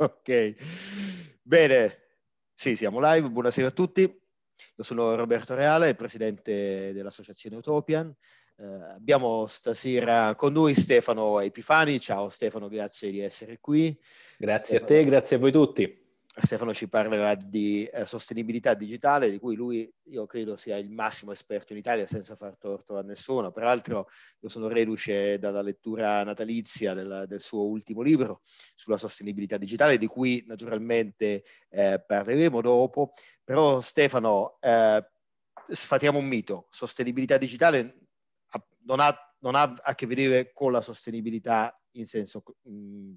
ok, bene, sì, siamo live, buonasera a tutti. Io sono Roberto Reale, presidente dell'associazione Utopian. Eh, abbiamo stasera con noi Stefano Epifani. Ciao Stefano, grazie di essere qui. Grazie Stefano... a te, grazie a voi tutti. Stefano ci parlerà di eh, sostenibilità digitale, di cui lui io credo sia il massimo esperto in Italia senza far torto a nessuno. Peraltro io sono reduce dalla lettura natalizia del, del suo ultimo libro sulla sostenibilità digitale, di cui naturalmente eh, parleremo dopo. Però Stefano, eh, sfatiamo un mito, sostenibilità digitale non ha, non ha, a che vedere con la sostenibilità in senso... Mh,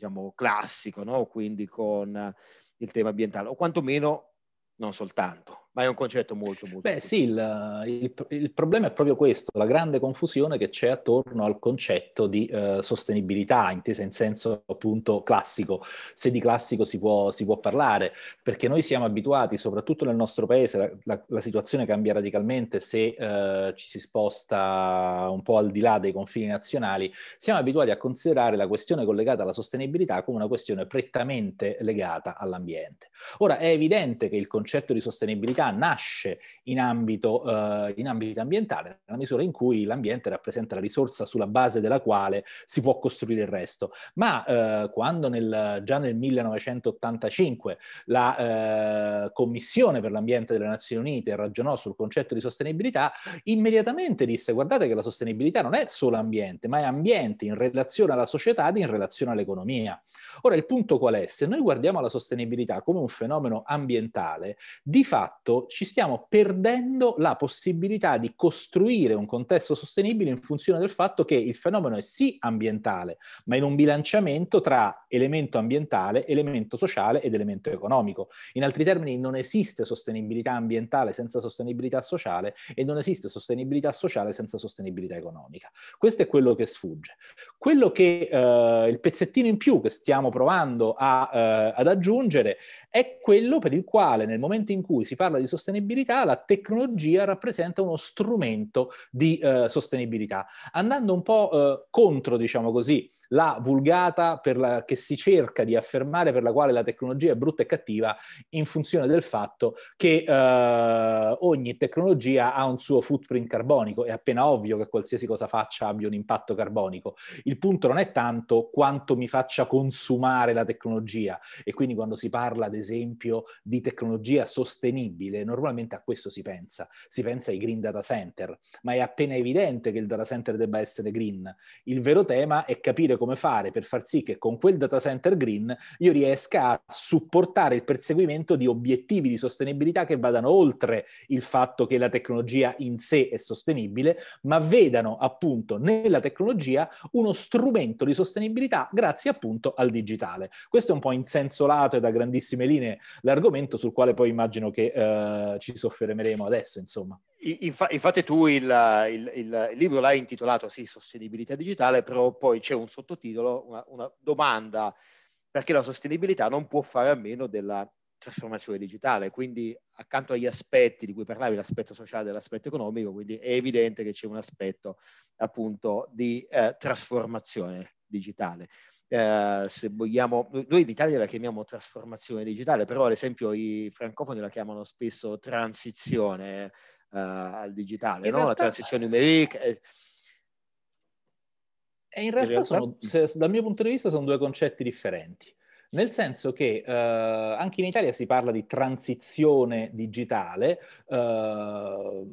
diciamo, classico, no? quindi con il tema ambientale, o quantomeno non soltanto ma è un concetto molto molto... Beh sì, il, il, il, problema è proprio questo, la grande confusione che c'è attorno al concetto di eh, sostenibilità, intesa in senso appunto classico, se di classico si può, si può parlare, perché noi siamo abituati, soprattutto nel nostro paese, la, la, la situazione cambia radicalmente se eh, ci si sposta un po' al di là dei confini nazionali, siamo abituati a considerare la questione collegata alla sostenibilità come una questione prettamente legata all'ambiente. Ora è evidente che il concetto di sostenibilità sostenibilità nasce in ambito, eh, in ambito ambientale, nella misura in cui l'ambiente rappresenta la risorsa sulla base della quale si può costruire il resto. Ma eh, quando nel, già nel 1985 la eh, Commissione per l'ambiente delle Nazioni Unite ragionò sul concetto di sostenibilità, immediatamente disse guardate che la sostenibilità non è solo ambiente, ma è ambiente in relazione alla società ed in relazione all'economia. Ora il punto qual è? Se noi guardiamo la sostenibilità come un fenomeno ambientale, di fatto fatto ci stiamo perdendo la possibilità di costruire un contesto sostenibile in funzione del fatto che il fenomeno è sì ambientale, ma in un bilanciamento tra elemento ambientale, elemento sociale ed elemento economico. In altri termini, non esiste sostenibilità ambientale senza sostenibilità sociale e non esiste sostenibilità sociale senza sostenibilità economica. Questo è quello che sfugge. Quello che eh, il pezzettino in più che stiamo provando a, eh, ad aggiungere è quello per il quale nel momento in cui si parla di sostenibilità, la tecnologia rappresenta uno strumento di eh, sostenibilità. Andando un po' eh, contro, diciamo così, la vulgata la, che si cerca di affermare per la quale la tecnologia è brutta e cattiva in funzione del fatto che eh, ogni tecnologia ha un suo footprint carbonico. È appena ovvio che qualsiasi cosa faccia abbia un impatto carbonico. Il punto non è tanto quanto mi faccia consumare la tecnologia e quindi quando si parla ad esempio di tecnologia sostenibile, normalmente a questo si pensa. Si pensa ai green data center, ma è appena evidente che il data center debba essere green. Il vero tema è capire come fare per far sì che con quel data center green io riesca a supportare il perseguimento di obiettivi di sostenibilità che vadano oltre il fatto che la tecnologia in sé è sostenibile, ma vedano appunto nella tecnologia uno strumento di sostenibilità grazie appunto al digitale. Questo è un po' in senso lato e da grandissime linee l'argomento sul quale poi immagino che eh, ci soffermeremo adesso, insomma. infatti tu il, il, il, libro l'hai intitolato sì, Sostenibilità digitale, però poi c'è un sottotitolo, una, una domanda, perché la sostenibilità non può fare a meno della trasformazione digitale, quindi accanto agli aspetti di cui parlavi, l'aspetto sociale e l'aspetto economico, quindi è evidente che c'è un aspetto appunto di eh, trasformazione digitale. Eh, se vogliamo, noi in Italia la chiamiamo trasformazione digitale, però ad esempio i francofoni la chiamano spesso transizione eh, al digitale, no? la transizione numerica. E in realtà, in realtà... Sono, se, dal mio punto di vista sono due concetti differenti. Nel senso che eh, anche in Italia si parla di transizione digitale, eh,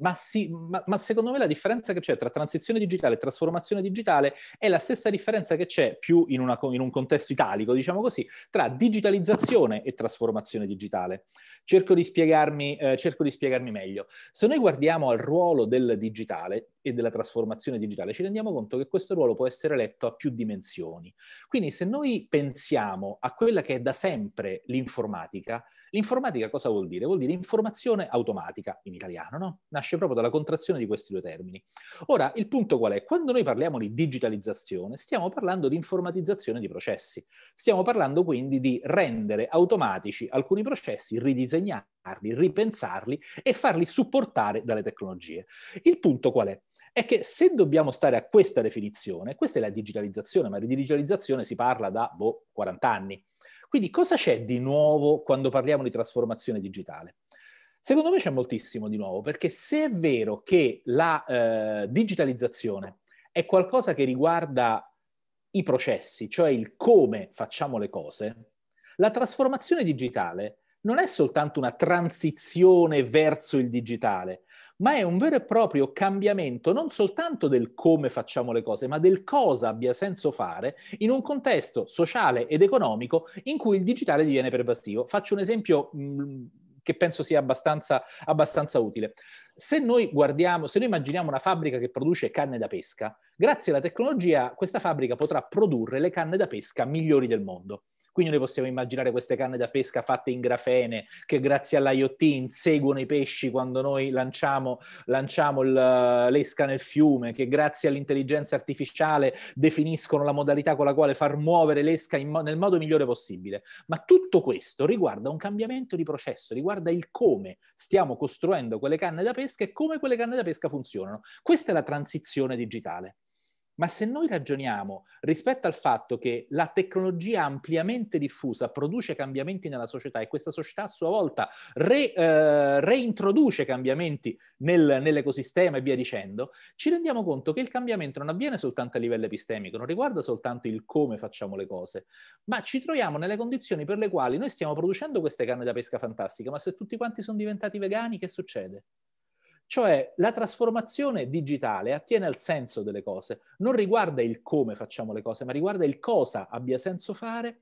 ma, sì, ma, ma, secondo me la differenza che c'è tra transizione digitale e trasformazione digitale è la stessa differenza che c'è più in, una, in un contesto italico, diciamo così, tra digitalizzazione e trasformazione digitale. Cerco di, eh, cerco di spiegarmi meglio. Se noi guardiamo al ruolo del digitale e della trasformazione digitale, ci rendiamo conto che questo ruolo può essere letto a più dimensioni. Quindi se noi pensiamo a quella che è da sempre l'informatica, L'informatica cosa vuol dire? Vuol dire informazione automatica, in italiano, no? Nasce proprio dalla contrazione di questi due termini. Ora, il punto qual è? Quando noi parliamo di digitalizzazione, stiamo parlando di informatizzazione di processi. Stiamo parlando quindi di rendere automatici alcuni processi, ridisegnarli, ripensarli e farli supportare dalle tecnologie. Il punto qual è? è che se dobbiamo stare a questa definizione, questa è la digitalizzazione, ma di digitalizzazione si parla da boh, 40 anni. Quindi cosa c'è di nuovo quando parliamo di trasformazione digitale? Secondo me c'è moltissimo di nuovo, perché se è vero che la eh, digitalizzazione è qualcosa che riguarda i processi, cioè il come facciamo le cose, la trasformazione digitale non è soltanto una transizione verso il digitale, ma è un vero e proprio cambiamento non soltanto del come facciamo le cose, ma del cosa abbia senso fare in un contesto sociale ed economico in cui il digitale diviene pervasivo. Faccio un esempio mh, che penso sia abbastanza, abbastanza utile. Se noi guardiamo, se noi immaginiamo una fabbrica che produce canne da pesca, grazie alla tecnologia questa fabbrica potrà produrre le canne da pesca migliori del mondo. Quindi noi possiamo immaginare queste canne da pesca fatte in grafene che grazie all'IoT inseguono i pesci quando noi lanciamo, lanciamo l'esca nel fiume, che grazie all'intelligenza artificiale definiscono la modalità con la quale far muovere l'esca mo- nel modo migliore possibile. Ma tutto questo riguarda un cambiamento di processo, riguarda il come stiamo costruendo quelle canne da pesca e come quelle canne da pesca funzionano. Questa è la transizione digitale. Ma se noi ragioniamo rispetto al fatto che la tecnologia ampiamente diffusa produce cambiamenti nella società e questa società a sua volta re, eh, reintroduce cambiamenti nel, nell'ecosistema e via dicendo, ci rendiamo conto che il cambiamento non avviene soltanto a livello epistemico, non riguarda soltanto il come facciamo le cose, ma ci troviamo nelle condizioni per le quali noi stiamo producendo queste canne da pesca fantastiche, ma se tutti quanti sono diventati vegani, che succede? Cioè la trasformazione digitale attiene al senso delle cose, non riguarda il come facciamo le cose, ma riguarda il cosa abbia senso fare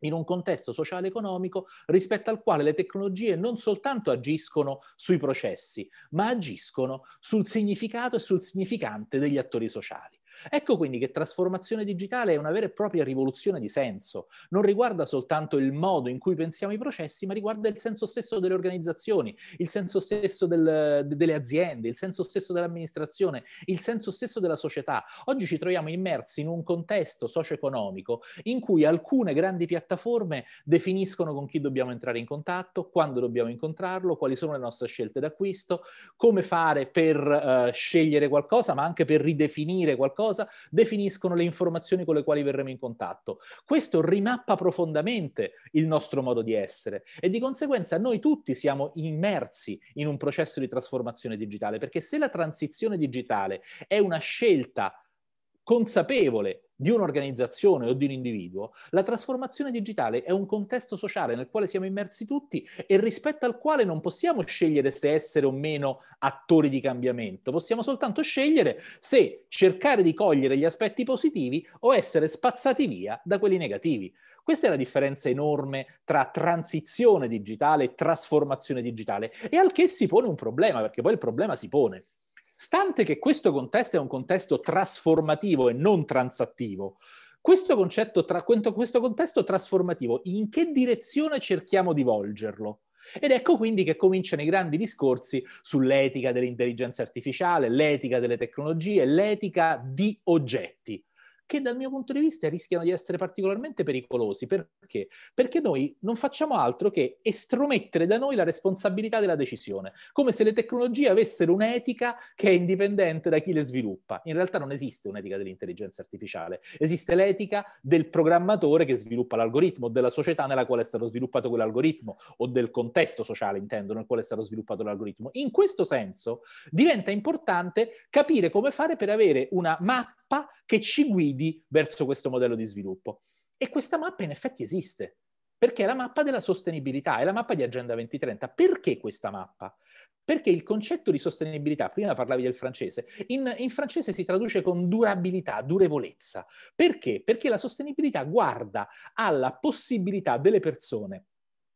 in un contesto sociale economico rispetto al quale le tecnologie non soltanto agiscono sui processi, ma agiscono sul significato e sul significante degli attori sociali. Ecco quindi che trasformazione digitale è una vera e propria rivoluzione di senso. Non riguarda soltanto il modo in cui pensiamo i processi, ma riguarda il senso stesso delle organizzazioni, il senso stesso del, delle aziende, il senso stesso dell'amministrazione, il senso stesso della società. Oggi ci troviamo immersi in un contesto socio-economico in cui alcune grandi piattaforme definiscono con chi dobbiamo entrare in contatto, quando dobbiamo incontrarlo, quali sono le nostre scelte d'acquisto, come fare per uh, scegliere qualcosa, ma anche per ridefinire qualcosa cosa, definiscono le informazioni con le quali verremo in contatto. Questo rimappa profondamente il nostro modo di essere e di conseguenza noi tutti siamo immersi in un processo di trasformazione digitale, perché se la transizione digitale è una scelta consapevole di un'organizzazione o di un individuo, la trasformazione digitale è un contesto sociale nel quale siamo immersi tutti e rispetto al quale non possiamo scegliere se essere o meno attori di cambiamento, possiamo soltanto scegliere se cercare di cogliere gli aspetti positivi o essere spazzati via da quelli negativi. Questa è la differenza enorme tra transizione digitale e trasformazione digitale e al che si pone un problema, perché poi il problema si pone. Stante che questo contesto è un contesto trasformativo e non transattivo, questo, concetto tra, questo contesto trasformativo, in che direzione cerchiamo di volgerlo? Ed ecco quindi che cominciano i grandi discorsi sull'etica dell'intelligenza artificiale, l'etica delle tecnologie, l'etica di oggetti che dal mio punto di vista rischiano di essere particolarmente pericolosi. Perché? Perché noi non facciamo altro che estromettere da noi la responsabilità della decisione, come se le tecnologie avessero un'etica che è indipendente da chi le sviluppa. In realtà non esiste un'etica dell'intelligenza artificiale, esiste l'etica del programmatore che sviluppa l'algoritmo, della società nella quale è stato sviluppato quell'algoritmo, o del contesto sociale, intendo, nel quale è stato sviluppato l'algoritmo. In questo senso diventa importante capire come fare per avere una mappa mappa che ci guidi verso questo modello di sviluppo. E questa mappa in effetti esiste, perché è la mappa della sostenibilità, è la mappa di Agenda 2030. Perché questa mappa? Perché il concetto di sostenibilità, prima parlavi del francese, in, in, francese si traduce con durabilità, durevolezza. Perché? Perché la sostenibilità guarda alla possibilità delle persone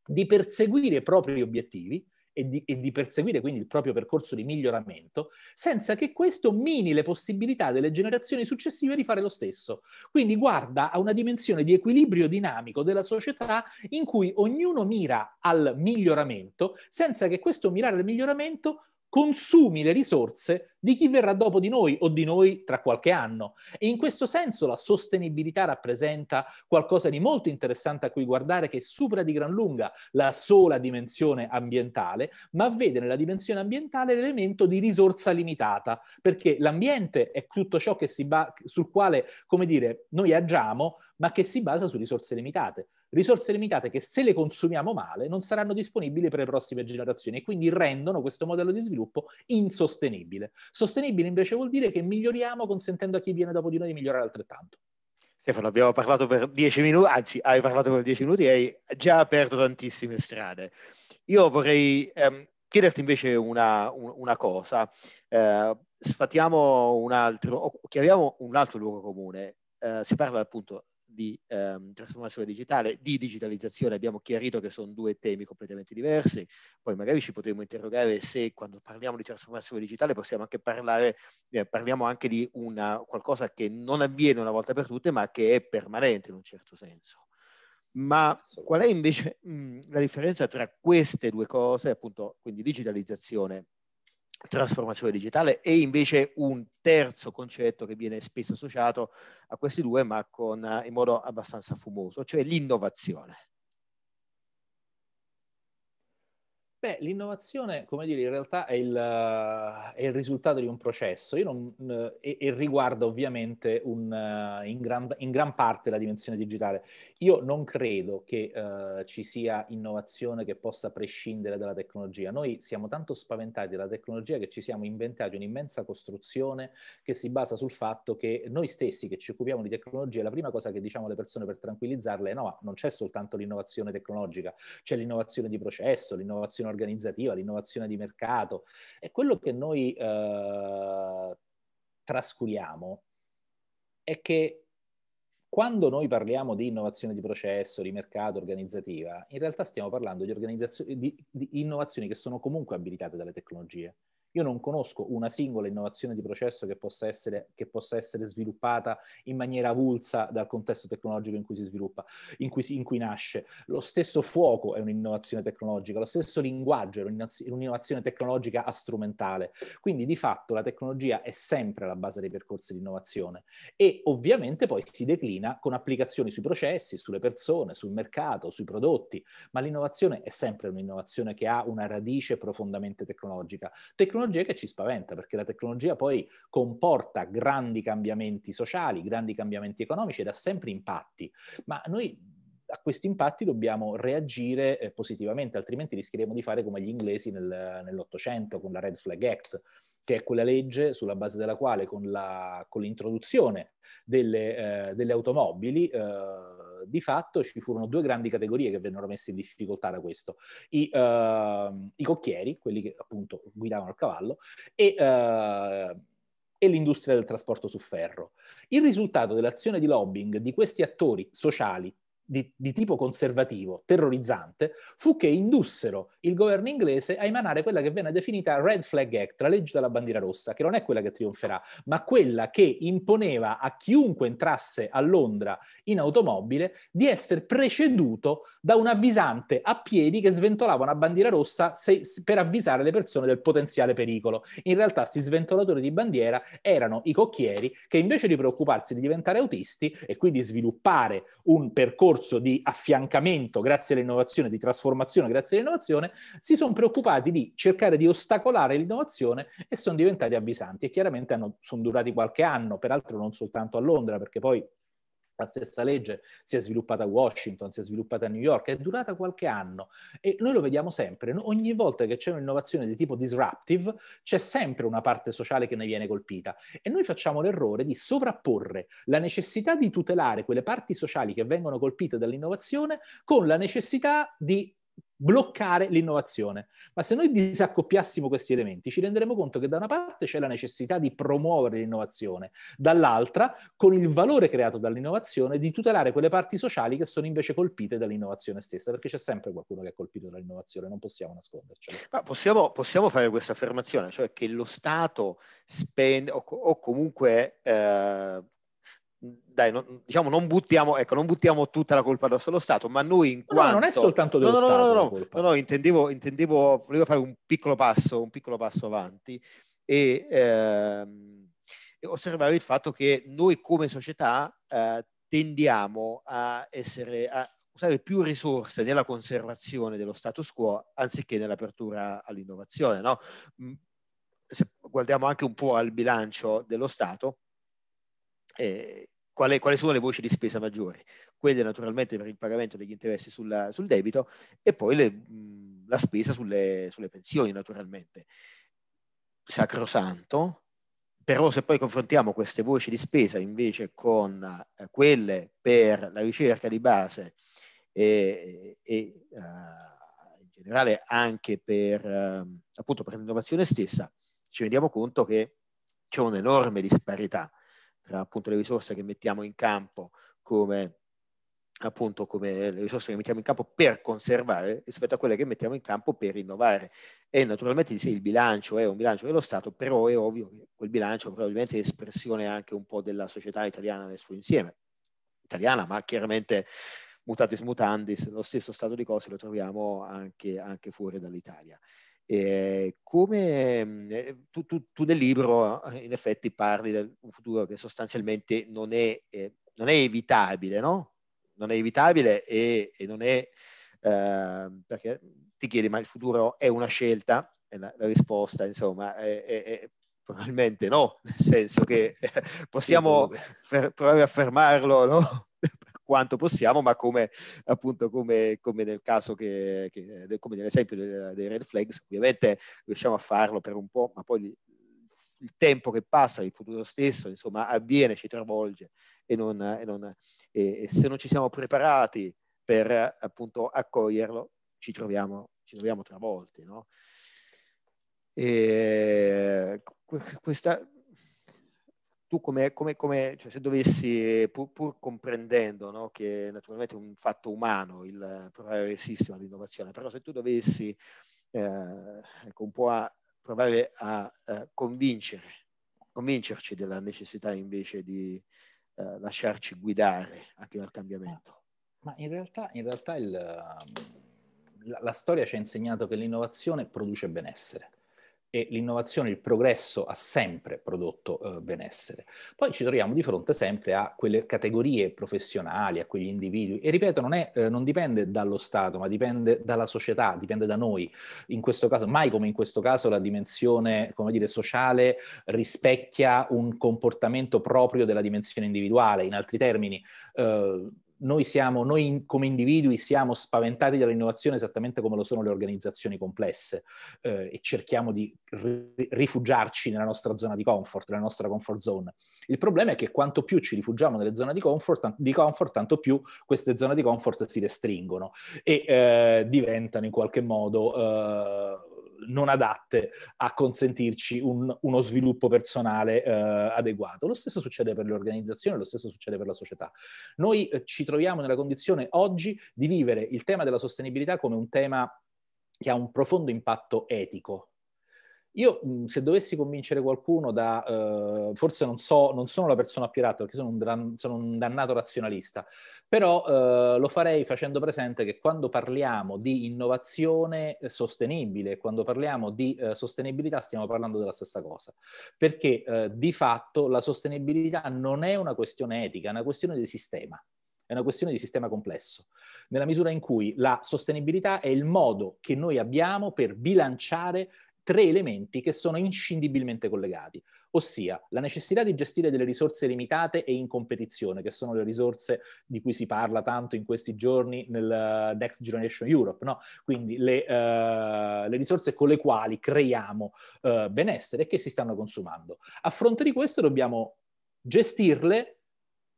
di perseguire i propri obiettivi, e di, e di, perseguire quindi il proprio percorso di miglioramento, senza che questo mini le possibilità delle generazioni successive di fare lo stesso. Quindi guarda a una dimensione di equilibrio dinamico della società in cui ognuno mira al miglioramento, senza che questo mirare al miglioramento consumi le risorse di chi verrà dopo di noi o di noi tra qualche anno. E in questo senso la sostenibilità rappresenta qualcosa di molto interessante a cui guardare che supera di gran lunga la sola dimensione ambientale, ma vede nella dimensione ambientale l'elemento di risorsa limitata, perché l'ambiente è tutto ciò ba- sul quale, come dire, noi agiamo, ma che si basa su risorse limitate. Risorse limitate che se le consumiamo male non saranno disponibili per le prossime generazioni e quindi rendono questo modello di sviluppo insostenibile. Sostenibile invece vuol dire che miglioriamo consentendo a chi viene dopo di noi di migliorare altrettanto. Stefano, abbiamo parlato per dieci minuti, anzi hai parlato per dieci minuti e hai già aperto tantissime strade. Io vorrei ehm, chiederti invece una, una cosa. Eh, sfatiamo un altro, o chiariamo un altro luogo comune. Eh, si parla appunto di ehm, trasformazione digitale, di digitalizzazione, abbiamo chiarito che sono due temi completamente diversi, poi magari ci potremo interrogare se quando parliamo di trasformazione digitale possiamo anche parlare, eh, parliamo anche di una, qualcosa che non avviene una volta per tutte, ma che è permanente in un certo senso. Ma qual è invece mh, la differenza tra queste due cose, appunto, quindi digitalizzazione trasformazione digitale e invece un terzo concetto che viene spesso associato a questi due ma con, in modo abbastanza fumoso, cioè l'innovazione. Beh, l'innovazione, come dire, in realtà è il, è il risultato di un processo non, e, e, riguarda ovviamente un, in, gran, in, gran, parte la dimensione digitale. Io non credo che uh, ci sia innovazione che possa prescindere dalla tecnologia. Noi siamo tanto spaventati dalla tecnologia che ci siamo inventati un'immensa costruzione che si basa sul fatto che noi stessi che ci occupiamo di tecnologia, la prima cosa che diciamo alle persone per tranquillizzarle è no, ma non c'è soltanto l'innovazione tecnologica, c'è l'innovazione di processo, l'innovazione organizzativa, l'innovazione di mercato. E quello che noi eh, trascuriamo è che quando noi parliamo di innovazione di processo, di mercato, organizzativa, in realtà stiamo parlando di, di, di innovazioni che sono comunque abilitate dalle tecnologie. Io non conosco una singola innovazione di processo che possa, essere, che possa essere sviluppata in maniera avulsa dal contesto tecnologico in cui si sviluppa, in cui, si, in cui nasce. Lo stesso fuoco è un'innovazione tecnologica, lo stesso linguaggio è un'innovazione tecnologica a strumentale. Quindi di fatto la tecnologia è sempre alla base dei percorsi di innovazione e ovviamente poi si declina con applicazioni sui processi, sulle persone, sul mercato, sui prodotti, ma l'innovazione è sempre un'innovazione che ha una radice profondamente tecnologica. Tecnologia tecnologia che ci spaventa, perché la tecnologia poi comporta grandi cambiamenti sociali, grandi cambiamenti economici ed ha sempre impatti, ma noi a questi impatti dobbiamo reagire eh, positivamente, altrimenti rischieremo di fare come gli inglesi nel, nell'Ottocento con la Red Flag Act, che è quella legge sulla base della quale con, la, con l'introduzione delle, eh, delle automobili eh, di fatto ci furono due grandi categorie che vennero messe in difficoltà da questo. I, uh, i cocchieri, quelli che appunto guidavano il cavallo, e... Uh, e l'industria del trasporto su ferro. Il risultato dell'azione di lobbying di questi attori sociali di, di, tipo conservativo, terrorizzante, fu che indussero il governo inglese a emanare quella che venne definita Red Flag Act, la legge della bandiera rossa, che non è quella che trionferà, ma quella che imponeva a chiunque entrasse a Londra in automobile di essere preceduto da un avvisante a piedi che sventolava una bandiera rossa se, per avvisare le persone del potenziale pericolo. In realtà, questi sventolatori di bandiera erano i cocchieri che invece di preoccuparsi di diventare autisti e quindi sviluppare un percorso percorso di affiancamento grazie all'innovazione, di trasformazione grazie all'innovazione, si sono preoccupati di cercare di ostacolare l'innovazione e sono diventati avvisanti e chiaramente hanno, sono durati qualche anno, peraltro non soltanto a Londra, perché poi la stessa legge si è sviluppata a Washington, si è sviluppata a New York, è durata qualche anno e noi lo vediamo sempre. Ogni volta che c'è un'innovazione di tipo disruptive, c'è sempre una parte sociale che ne viene colpita e noi facciamo l'errore di sovrapporre la necessità di tutelare quelle parti sociali che vengono colpite dall'innovazione con la necessità di bloccare l'innovazione. Ma se noi disaccoppiassimo questi elementi, ci renderemo conto che da una parte c'è la necessità di promuovere l'innovazione, dall'altra, con il valore creato dall'innovazione, di tutelare quelle parti sociali che sono invece colpite dall'innovazione stessa, perché c'è sempre qualcuno che è colpito dall'innovazione, non possiamo nascondercelo. Ma possiamo, possiamo fare questa affermazione, cioè che lo Stato spende o, o comunque eh, dai, non, diciamo, non buttiamo, ecco, non buttiamo tutta la colpa addosso allo Stato, ma noi in quanto... No, non è soltanto dello no, no, Stato. No, no, no, intendevo, intendevo, volevo fare un piccolo passo, un piccolo passo avanti. e, ehm, e osservare il fatto che noi come società eh, tendiamo a essere a usare più risorse nella conservazione dello status quo anziché nell'apertura all'innovazione. No? Mm, se guardiamo anche un po' al bilancio dello Stato, eh, quali, quali, sono le voci di spesa maggiori? Quelle naturalmente per il pagamento degli interessi sulla, sul debito e poi le, la spesa sulle, sulle pensioni naturalmente. Sacrosanto, però se poi confrontiamo queste voci di spesa invece con eh, quelle per la ricerca di base e, e uh, in generale anche per, uh, appunto per l'innovazione stessa, ci rendiamo conto che c'è un'enorme disparità tra appunto le risorse che mettiamo in campo come appunto come le risorse che mettiamo in campo per conservare rispetto a quelle che mettiamo in campo per innovare. E naturalmente sì, il bilancio è un bilancio dello Stato, però è ovvio che quel bilancio probabilmente è espressione anche un po' della società italiana nel suo insieme. Italiana, ma chiaramente mutatis mutandis, lo stesso stato di cose lo troviamo anche, anche fuori dall'Italia. Eh, come eh, tu, tu, tu, nel libro in effetti parli di un futuro che sostanzialmente non è, eh, non è evitabile, no? Non è evitabile e, e non è ehm, perché ti chiedi ma il futuro è una scelta? E la, la risposta insomma è, è, è, probabilmente no, nel senso che possiamo fer- provare a fermarlo, no? Quanto possiamo, ma come appunto come, come nel caso che, che, come nell'esempio dei, dei red flags, ovviamente riusciamo a farlo per un po', ma poi il tempo che passa, il futuro stesso, insomma, avviene, ci travolge e, non, e, non, e, e se non ci siamo preparati per appunto accoglierlo, ci troviamo, ci troviamo travolti. No? E questa, tu come, come, come cioè se dovessi, pur, pur comprendendo no, che naturalmente è un fatto umano il provare a resistere all'innovazione, però se tu dovessi eh, ecco, un po' a provare a eh, convincere, convincerci della necessità invece di eh, lasciarci guidare anche dal cambiamento. Ma in realtà, in realtà il, la, la storia ci ha insegnato che l'innovazione produce benessere e l'innovazione, il progresso ha sempre prodotto eh, benessere. Poi ci troviamo di fronte sempre a quelle categorie professionali, a quegli individui e ripeto, non, è, eh, non dipende dallo Stato, ma dipende dalla società, dipende da noi. In questo caso, mai come in questo caso, la dimensione, come dire, sociale rispecchia un comportamento proprio della dimensione individuale. In altri termini, eh, noi, siamo, noi in, come individui siamo spaventati dall'innovazione esattamente come lo sono le organizzazioni complesse eh, e cerchiamo di ri- rifugiarci nella nostra zona di comfort, nella nostra comfort zone. Il problema è che quanto più ci rifugiamo nelle zone di comfort, di comfort tanto più queste zone di comfort si restringono e eh, diventano in qualche modo... Eh, non adatte a consentirci un, uno sviluppo personale eh, adeguato. Lo stesso succede per le organizzazioni, lo stesso succede per la società. Noi eh, ci troviamo nella condizione oggi di vivere il tema della sostenibilità come un tema che ha un profondo impatto etico io, se dovessi convincere qualcuno da, uh, forse non so, non sono la persona più adatta perché sono un, sono un dannato razionalista, però uh, lo farei facendo presente che quando parliamo di innovazione sostenibile, quando parliamo di uh, sostenibilità, stiamo parlando della stessa cosa, perché di fatto la sostenibilità non è una questione etica, è una questione di sistema. È una questione di sistema complesso, nella misura in cui la sostenibilità è il modo che noi abbiamo per bilanciare tre elementi che sono inscindibilmente collegati, ossia la necessità di gestire delle risorse limitate e in competizione, che sono le risorse di cui si parla tanto in questi giorni nel uh, Next Generation Europe, no? quindi le, uh, le, risorse con le quali creiamo uh, benessere che si stanno consumando. A fronte di questo dobbiamo gestirle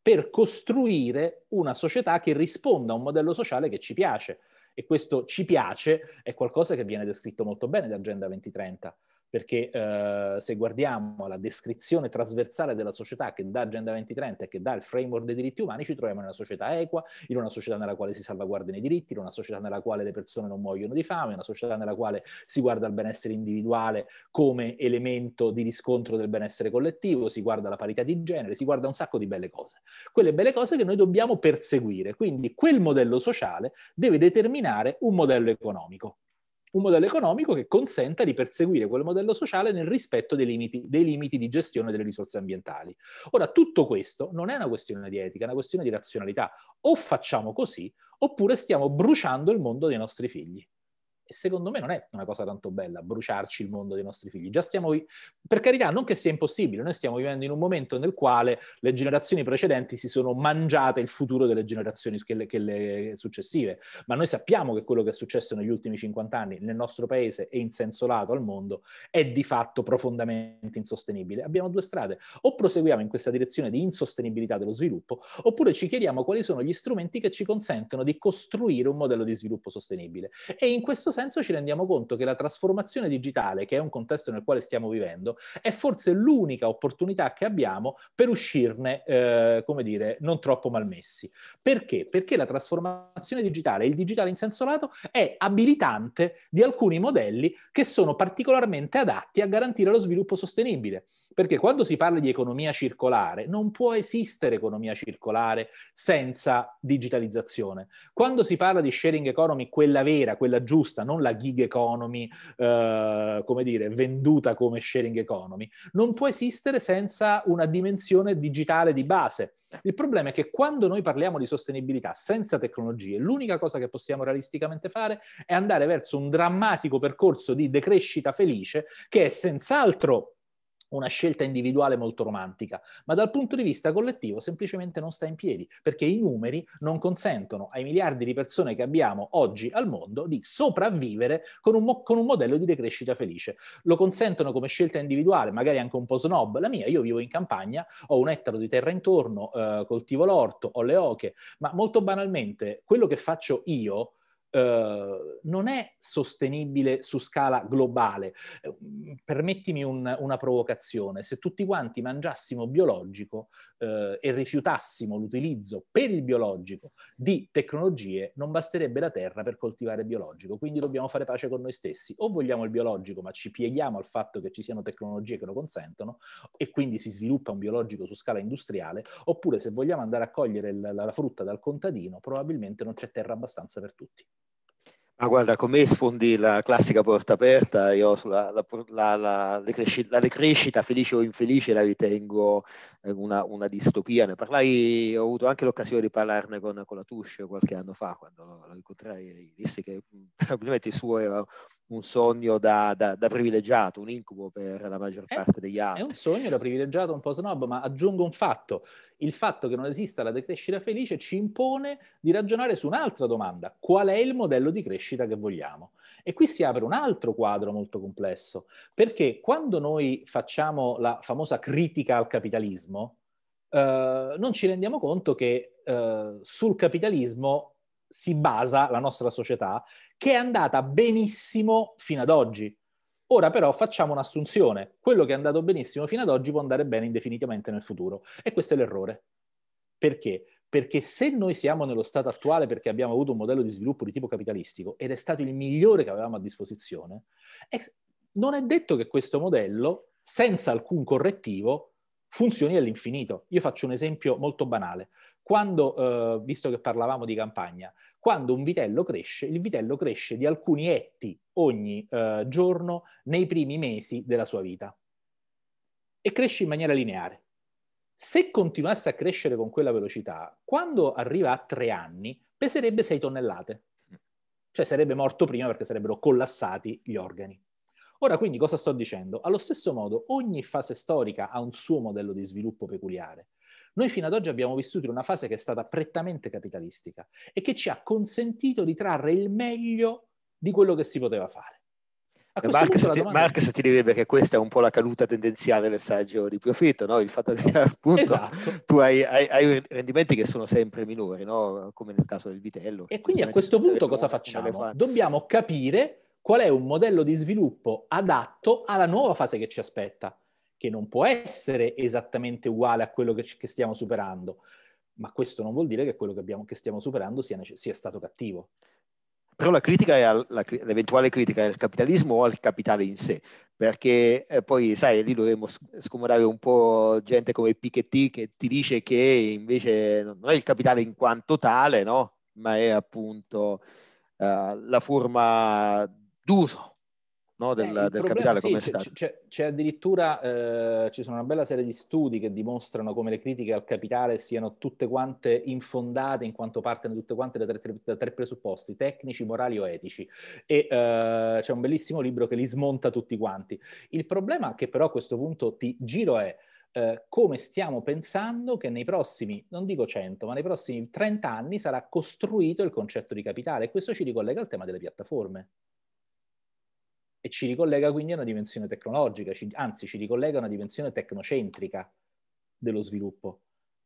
per costruire una società che risponda a un modello sociale che ci piace e questo ci piace è qualcosa che viene descritto molto bene da Agenda 2030 perché eh, se guardiamo la descrizione trasversale della società che dà Agenda 2030 e che dà il framework dei diritti umani, ci troviamo in una società equa, in una società nella quale si salvaguardano i diritti, in una società nella quale le persone non muoiono di fame, in una società nella quale si guarda il benessere individuale come elemento di riscontro del benessere collettivo, si guarda la parità di genere, si guarda un sacco di belle cose. Quelle belle cose che noi dobbiamo perseguire. Quindi quel modello sociale deve determinare un modello economico un modello economico che consenta di perseguire quel modello sociale nel rispetto dei limiti, dei limiti, di gestione delle risorse ambientali. Ora, tutto questo non è una questione di etica, è una questione di razionalità. O facciamo così, oppure stiamo bruciando il mondo dei nostri figli. E secondo me non è una cosa tanto bella bruciarci il mondo dei nostri figli. Già stiamo, per carità, non che sia impossibile, noi stiamo vivendo in un momento nel quale le generazioni precedenti si sono mangiate il futuro delle generazioni che le, che le successive, ma noi sappiamo che quello che è successo negli ultimi 50 anni nel nostro paese e in senso lato al mondo è di fatto profondamente insostenibile. Abbiamo due strade, o proseguiamo in questa direzione di insostenibilità dello sviluppo, oppure ci chiediamo quali sono gli strumenti che ci consentono di costruire un modello di sviluppo sostenibile. E in questo senso ci rendiamo conto che la trasformazione digitale, che è un contesto nel quale stiamo vivendo, è forse l'unica opportunità che abbiamo per uscirne, eh, come dire, non troppo malmessi. Perché? Perché la trasformazione digitale, il digitale in senso lato, è abilitante di alcuni modelli che sono particolarmente adatti a garantire lo sviluppo sostenibile. Perché quando si parla di economia circolare, non può esistere economia circolare senza digitalizzazione. Quando si parla di sharing economy, quella vera, quella giusta, non la gig economy, eh, come dire, venduta come sharing economy, non può esistere senza una dimensione digitale di base. Il problema è che quando noi parliamo di sostenibilità senza tecnologie, l'unica cosa che possiamo realisticamente fare è andare verso un drammatico percorso di decrescita felice che è senz'altro una scelta individuale molto romantica, ma dal punto di vista collettivo semplicemente non sta in piedi, perché i numeri non consentono ai miliardi di persone che abbiamo oggi al mondo di sopravvivere con un, mo- con un modello di decrescita felice. Lo consentono come scelta individuale, magari anche un po' snob. La mia, io vivo in campagna, ho un ettaro di terra intorno, eh, coltivo l'orto, ho le oche, ma molto banalmente quello che faccio io Uh, non è sostenibile su scala globale. Uh, permettimi un, una provocazione, se tutti quanti mangiassimo biologico uh, e rifiutassimo l'utilizzo per il biologico di tecnologie, non basterebbe la terra per coltivare biologico, quindi dobbiamo fare pace con noi stessi. O vogliamo il biologico, ma ci pieghiamo al fatto che ci siano tecnologie che lo consentono e quindi si sviluppa un biologico su scala industriale, oppure se vogliamo andare a cogliere la, la frutta dal contadino, probabilmente non c'è terra abbastanza per tutti. Ma guarda, con me sfondi la classica porta aperta, io sulla la, la, la, decrescita, la decrescita, felice o infelice, la ritengo una, una, distopia. Ne parlai, ho avuto anche l'occasione di parlarne con, con la Tuscio qualche anno fa, quando lo, lo incontrai, dissi che probabilmente il suo era un sogno da, da, da, privilegiato, un incubo per la maggior parte degli altri. È un sogno da privilegiato, un po' snob, ma aggiungo un fatto. Il fatto che non esista la decrescita felice ci impone di ragionare su un'altra domanda. Qual è il modello di crescita che vogliamo? E qui si apre un altro quadro molto complesso, perché quando noi facciamo la famosa critica al capitalismo, eh, non ci rendiamo conto che eh, sul capitalismo si basa la nostra società, che è andata benissimo fino ad oggi. Ora però facciamo un'assunzione, quello che è andato benissimo fino ad oggi può andare bene indefinitamente nel futuro. E questo è l'errore. Perché? Perché se noi siamo nello stato attuale perché abbiamo avuto un modello di sviluppo di tipo capitalistico ed è stato il migliore che avevamo a disposizione, non è detto che questo modello, senza alcun correttivo, funzioni all'infinito. Io faccio un esempio molto banale quando, eh, visto che parlavamo di campagna, quando un vitello cresce, il vitello cresce di alcuni etti ogni eh, giorno nei primi mesi della sua vita e cresce in maniera lineare. Se continuasse a crescere con quella velocità, quando arriva a tre anni, peserebbe 6 tonnellate. Cioè sarebbe morto prima perché sarebbero collassati gli organi. Ora quindi cosa sto dicendo? Allo stesso modo ogni fase storica ha un suo modello di sviluppo peculiare. Noi fino ad oggi abbiamo vissuto in una fase che è stata prettamente capitalistica e che ci ha consentito di trarre il meglio di quello che si poteva fare. Marx, ti, domanda... Marx ti direbbe che questa è un po' la caduta tendenziale del saggio di profitto, no? il fatto che appunto esatto. tu hai, hai, hai, rendimenti che sono sempre minori, no? come nel caso del vitello. E quindi a questo punto cosa facciamo? Dobbiamo capire qual è un modello di sviluppo adatto alla nuova fase che ci aspetta che non può essere esattamente uguale a quello che, che stiamo superando, ma questo non vuol dire che quello che, abbiamo, che stiamo superando sia, sia, stato cattivo. Però la critica è al, l'eventuale critica è al capitalismo o al capitale in sé, perché eh, poi, sai, lì dovremmo scomodare un po' gente come Piketty che ti dice che invece non è il capitale in quanto tale, no? ma è appunto uh, la forma d'uso no, del, eh, del capitale sì, come c'è, Stato. C'è, c'è addirittura, eh, ci sono una bella serie di studi che dimostrano come le critiche al capitale siano tutte quante infondate in quanto partono tutte quante da tre, da tre presupposti, tecnici, morali o etici. E eh, c'è un bellissimo libro che li smonta tutti quanti. Il problema che però a questo punto ti giro è eh, come stiamo pensando che nei prossimi, non dico 100, ma nei prossimi 30 anni sarà costruito il concetto di capitale. E questo ci ricollega al tema delle piattaforme e ci ricollega quindi a una dimensione tecnologica, ci, anzi ci ricollega a una dimensione tecnocentrica dello sviluppo,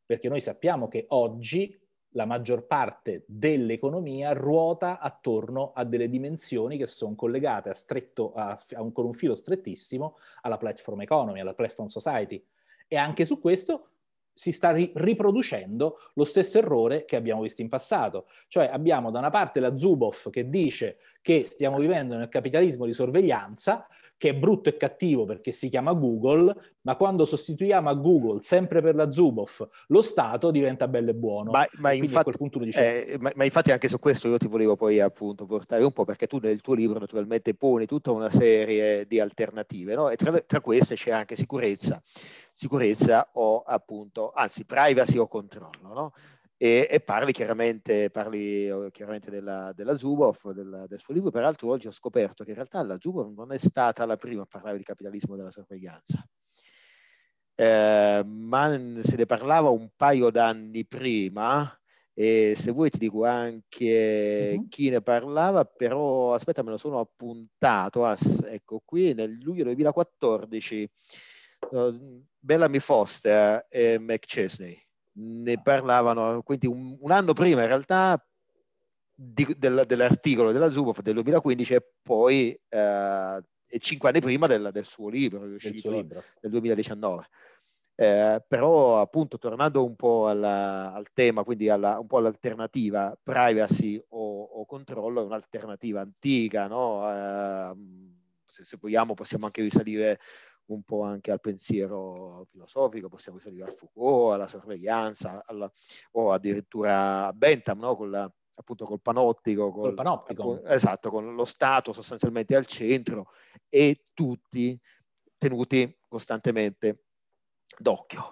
perché noi sappiamo che oggi la maggior parte dell'economia ruota attorno a delle dimensioni che sono collegate a stretto, a, a un, con un filo strettissimo alla platform economy, alla platform society. E anche su questo si sta ri- riproducendo lo stesso errore che abbiamo visto in passato. Cioè abbiamo da una parte la Zuboff che dice che stiamo vivendo nel capitalismo di sorveglianza, che è brutto e cattivo perché si chiama Google, ma quando sostituiamo a Google, sempre per la Zuboff, lo Stato diventa bello e buono. Ma, ma, infatti, dice... eh, ma, ma, infatti, anche su questo io ti volevo poi appunto portare un po', perché tu nel tuo libro naturalmente poni tutta una serie di alternative, no? e tra, tra queste c'è anche sicurezza, sicurezza o appunto, anzi privacy o controllo. No? e, e parli chiaramente, parli oh, chiaramente della, della Zuboff, del, del, suo libro. Peraltro oggi ho scoperto che in realtà la Zuboff non è stata la prima a parlare di capitalismo della sorveglianza. Eh, ma se ne parlava un paio d'anni prima e se vuoi ti dico anche uh-huh. chi ne parlava, però aspetta me lo sono appuntato, ah, ecco qui nel luglio 2014 uh, Bellamy Foster e McChesney ne parlavano, quindi un, un anno prima in realtà di, del, dell'articolo della Zuboff del 2015 e poi eh, e cinque anni prima del, del suo libro, del, suo libro. del 2019. Eh, però appunto tornando un po' alla, al tema, quindi alla, un po' all'alternativa privacy o, o controllo, è un'alternativa antica, no? eh, se, se, vogliamo possiamo anche risalire un po' anche al pensiero filosofico, possiamo risalire a Foucault, alla sorveglianza, alla, o addirittura a Bentham, no? con la, appunto col panottico, col, col panoptico. Con, esatto, con lo Stato sostanzialmente al centro e tutti tenuti costantemente d'occhio.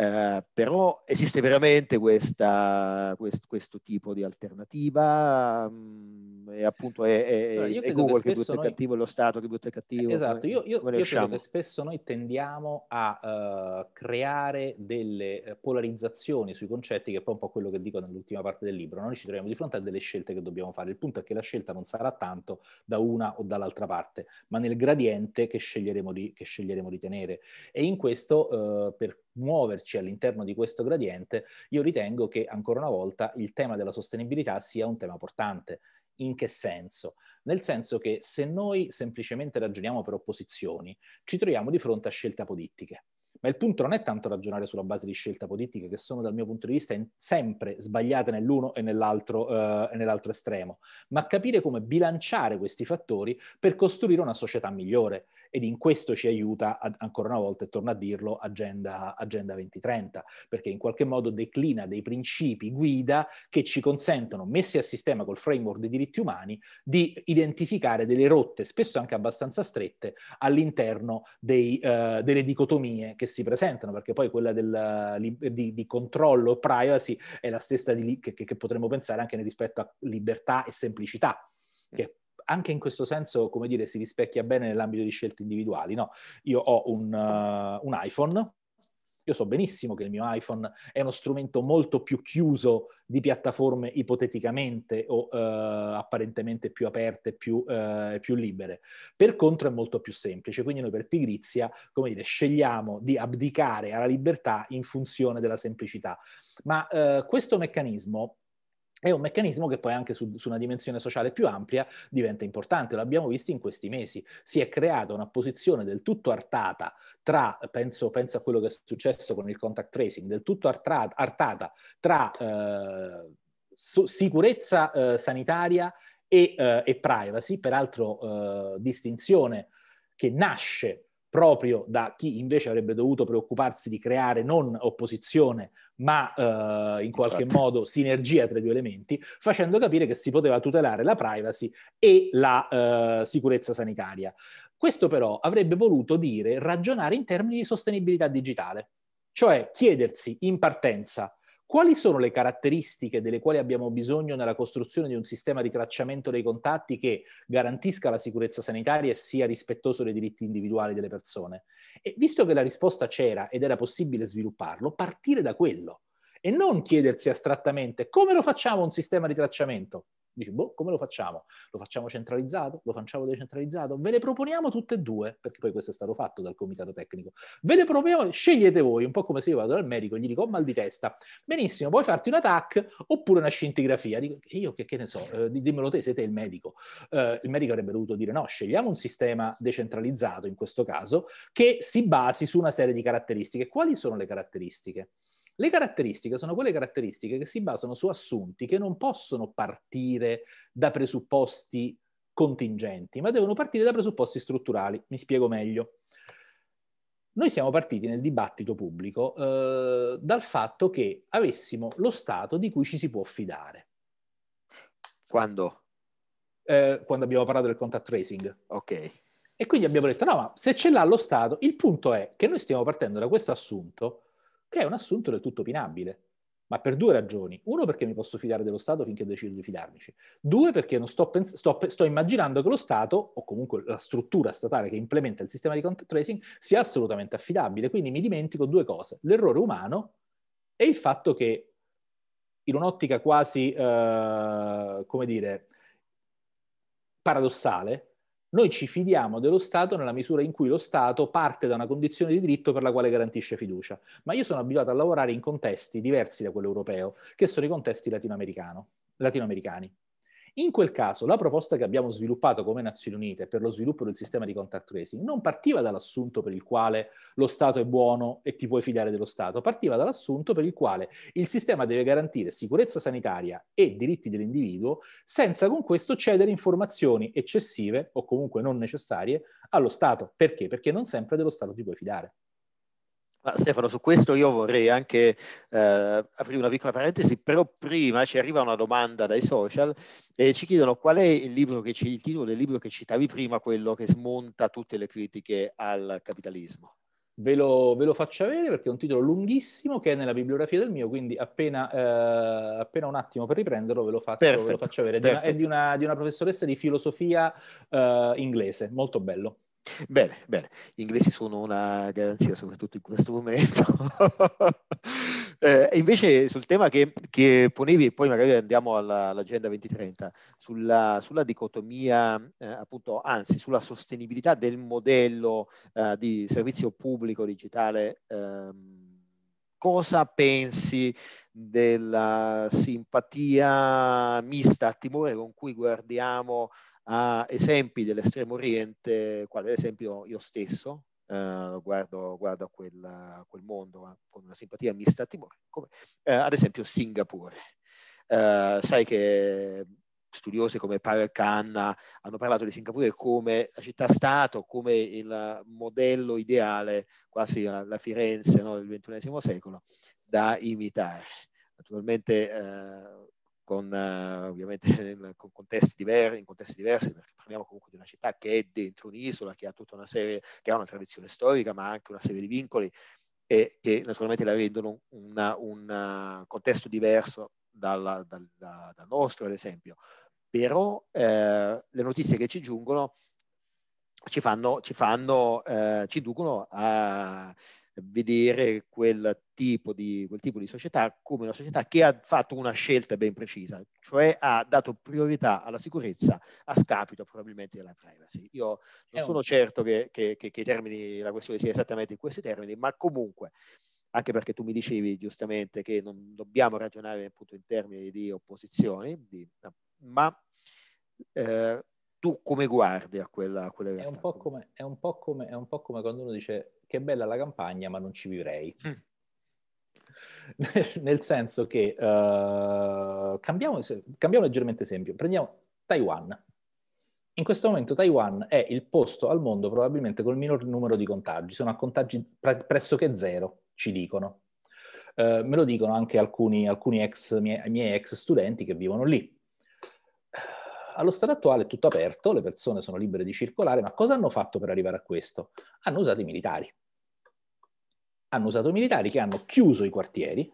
Eh, però esiste veramente questa, quest, questo tipo di alternativa? Mh, mm, e appunto è, è, allora, è Google che, che brutto noi... cattivo, è lo Stato che brutto e cattivo. Esatto, come, io, io, io credo che spesso noi tendiamo a uh, creare delle eh, polarizzazioni sui concetti che è poi un po' quello che dico nell'ultima parte del libro, noi ci troviamo di fronte a delle scelte che dobbiamo fare, il punto è che la scelta non sarà tanto da una o dall'altra parte, ma nel gradiente che sceglieremo di, che sceglieremo di tenere. E in questo uh, per muoverci all'interno di questo gradiente, io ritengo che ancora una volta il tema della sostenibilità sia un tema portante. In che senso? Nel senso che se noi semplicemente ragioniamo per opposizioni, ci troviamo di fronte a scelte apodittiche. Ma il punto non è tanto ragionare sulla base di scelte politiche che sono dal mio punto di vista sempre sbagliate nell'uno e nell'altro, uh, e nell'altro estremo, ma capire come bilanciare questi fattori per costruire una società migliore ed in questo ci aiuta ad, ancora una volta, e torno a dirlo, Agenda, Agenda 2030, perché in qualche modo declina dei principi guida che ci consentono, messi a sistema col framework dei diritti umani, di identificare delle rotte, spesso anche abbastanza strette, all'interno dei, uh, delle dicotomie che si presentano, perché poi quella del, di, di controllo privacy è la stessa di, che, che potremmo pensare anche rispetto a libertà e semplicità, che anche in questo senso, come dire, si rispecchia bene nell'ambito di scelte individuali. No? Io ho un, uh, un iPhone, io so benissimo che il mio iPhone è uno strumento molto più chiuso di piattaforme ipoteticamente o uh, apparentemente più aperte, più, uh, più libere. Per contro è molto più semplice, quindi noi per pigrizia, come dire, scegliamo di abdicare alla libertà in funzione della semplicità. Ma uh, questo meccanismo è un meccanismo che poi anche su, su, una dimensione sociale più ampia diventa importante. L'abbiamo visto in questi mesi. Si è creata una posizione del tutto artata tra, penso, penso a quello che è successo con il contact tracing, del tutto artrata, artata tra eh, su, sicurezza eh, sanitaria e, eh, e, privacy, peraltro eh, distinzione che nasce proprio da chi invece avrebbe dovuto preoccuparsi di creare non opposizione, ma eh, in qualche Infatti. modo sinergia tra i due elementi, facendo capire che si poteva tutelare la privacy e la eh, sicurezza sanitaria. Questo però avrebbe voluto dire ragionare in termini di sostenibilità digitale, cioè chiedersi in partenza quali sono le caratteristiche delle quali abbiamo bisogno nella costruzione di un sistema di tracciamento dei contatti che garantisca la sicurezza sanitaria e sia rispettoso dei diritti individuali delle persone? E visto che la risposta c'era ed era possibile svilupparlo, partire da quello e non chiedersi astrattamente come lo facciamo un sistema di tracciamento. Dici, boh, come lo facciamo? Lo facciamo centralizzato? Lo facciamo decentralizzato? Ve le proponiamo tutte e due, perché poi questo è stato fatto dal comitato tecnico. Ve le proponiamo, scegliete voi, un po' come se io vado dal medico e gli dico, ho mal di testa. Benissimo, puoi farti una TAC oppure una scintigrafia. Dico, io che, che ne so, eh, dimmelo te, siete il medico. Eh, il medico avrebbe dovuto dire, no, scegliamo un sistema decentralizzato, in questo caso, che si basi su una serie di caratteristiche. Quali sono le caratteristiche? Le caratteristiche sono quelle caratteristiche che si basano su assunti che non possono partire da presupposti contingenti, ma devono partire da presupposti strutturali. Mi spiego meglio. Noi siamo partiti nel dibattito pubblico eh, dal fatto che avessimo lo Stato di cui ci si può fidare. Quando? Eh, quando abbiamo parlato del contact tracing. Ok. E quindi abbiamo detto, no, ma se ce l'ha lo Stato, il punto è che noi stiamo partendo da questo assunto che è un assunto del tutto opinabile, ma per due ragioni. Uno, perché mi posso fidare dello Stato finché decido di fidarmici. Due, perché sto, pens- sto, sto, immaginando che lo Stato, o comunque la struttura statale che implementa il sistema di contact tracing, sia assolutamente affidabile. Quindi mi dimentico due cose, l'errore umano e il fatto che in un'ottica quasi, eh, come dire, paradossale, noi ci fidiamo dello Stato nella misura in cui lo Stato parte da una condizione di diritto per la quale garantisce fiducia. Ma io sono abituato a lavorare in contesti diversi da quello europeo, che sono i contesti latinoamericani. In quel caso la proposta che abbiamo sviluppato come Nazioni Unite per lo sviluppo del sistema di contact tracing non partiva dall'assunto per il quale lo Stato è buono e ti puoi fidare dello Stato, partiva dall'assunto per il quale il sistema deve garantire sicurezza sanitaria e diritti dell'individuo senza con questo cedere informazioni eccessive o comunque non necessarie allo Stato. Perché? Perché non sempre dello Stato ti puoi fidare. Ma Stefano, su questo io vorrei anche eh, aprire una piccola parentesi, però prima ci arriva una domanda dai social e ci chiedono qual è il libro che ci, il titolo del libro che citavi prima, quello che smonta tutte le critiche al capitalismo. Ve lo, ve lo, faccio avere perché è un titolo lunghissimo che è nella bibliografia del mio, quindi appena, eh, appena un attimo per riprenderlo ve lo faccio, ve lo faccio avere. È di una, di una, professoressa di filosofia eh, inglese, molto bello. Bene, bene, gli inglesi sono una garanzia soprattutto in questo momento. eh, invece sul tema che, che, ponevi, e poi magari andiamo alla, all'agenda 2030, sulla, sulla dicotomia, eh, appunto, anzi sulla sostenibilità del modello eh, di servizio pubblico digitale, ehm, cosa pensi della simpatia mista timore con cui guardiamo a esempi dell'estremo oriente, quale ad esempio io stesso, eh, guardo, guardo, a quel, quel mondo con una simpatia mista a timore, come eh, ad esempio Singapore. Eh, sai che studiosi come Parel Khan hanno parlato di Singapore come la città-stato, come il modello ideale, quasi la, la Firenze no, del XXI secolo, da imitare. Naturalmente eh, con uh, ovviamente con contesti diversi, in contesti diversi, perché parliamo comunque di una città che è dentro un'isola, che ha tutta una serie, che ha una tradizione storica, ma anche una serie di vincoli e che naturalmente la rendono una, un contesto diverso dalla, dal, da, dal, nostro, ad esempio. Però eh, le notizie che ci giungono ci fanno, ci, fanno, eh, ci inducono a vedere quel tipo, di, quel tipo di società come una società che ha fatto una scelta ben precisa, cioè ha dato priorità alla sicurezza a scapito probabilmente della privacy. Io non sono certo che, che, che, che termini, la questione sia esattamente in questi termini, ma comunque anche perché tu mi dicevi giustamente che non dobbiamo ragionare appunto in termini di opposizioni, di, ma eh, tu come guardi a quella, a quella realtà? È un, come, è, un come, è un po' come quando uno dice che bella la campagna, ma non ci vivrei. Mm. Nel senso che uh, cambiamo, cambiamo leggermente esempio. Prendiamo Taiwan. In questo momento Taiwan è il posto al mondo probabilmente col minor numero di contagi, sono a contagi pre- pressoché zero, ci dicono. Eh, me lo dicono anche alcuni, alcuni ex, miei, miei ex studenti che vivono lì. Allo stato attuale è tutto aperto, le persone sono libere di circolare, ma cosa hanno fatto per arrivare a questo? Hanno usato i militari. Hanno usato militari che hanno chiuso i quartieri,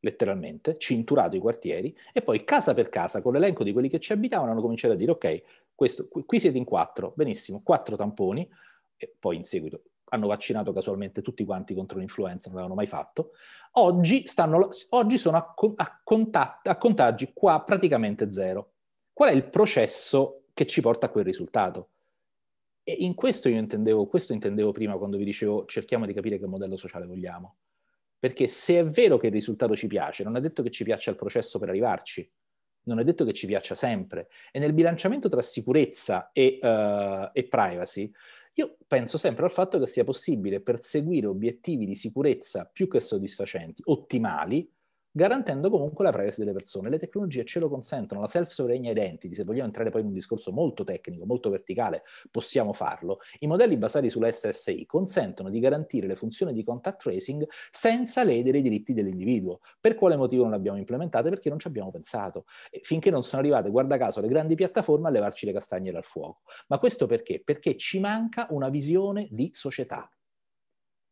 letteralmente, cinturato i quartieri, e poi casa per casa, con l'elenco di quelli che ci abitavano, hanno cominciato a dire, ok, questo, qui siete in quattro, benissimo, quattro tamponi, e poi in seguito hanno vaccinato casualmente tutti quanti contro l'influenza, non l'avevano mai fatto. Oggi, stanno, oggi sono a, a, contat, a contagi qua praticamente zero. Qual è il processo che ci porta a quel risultato? E in questo io intendevo, questo intendevo prima quando vi dicevo cerchiamo di capire che modello sociale vogliamo. Perché se è vero che il risultato ci piace, non è detto che ci piaccia il processo per arrivarci non è detto che ci piaccia sempre. E nel bilanciamento tra sicurezza e, uh, e privacy, io penso sempre al fatto che sia possibile perseguire obiettivi di sicurezza più che soddisfacenti, ottimali, garantendo comunque la privacy delle persone. Le tecnologie ce lo consentono, la self-sovereign identity, se vogliamo entrare poi in un discorso molto tecnico, molto verticale, possiamo farlo. I modelli basati sull'SSI consentono di garantire le funzioni di contact tracing senza ledere i diritti dell'individuo. Per quale motivo non le abbiamo implementate? Perché non ci abbiamo pensato. Finché non sono arrivate, guarda caso, le grandi piattaforme a levarci le castagne dal fuoco. Ma questo perché? Perché ci manca una visione di società.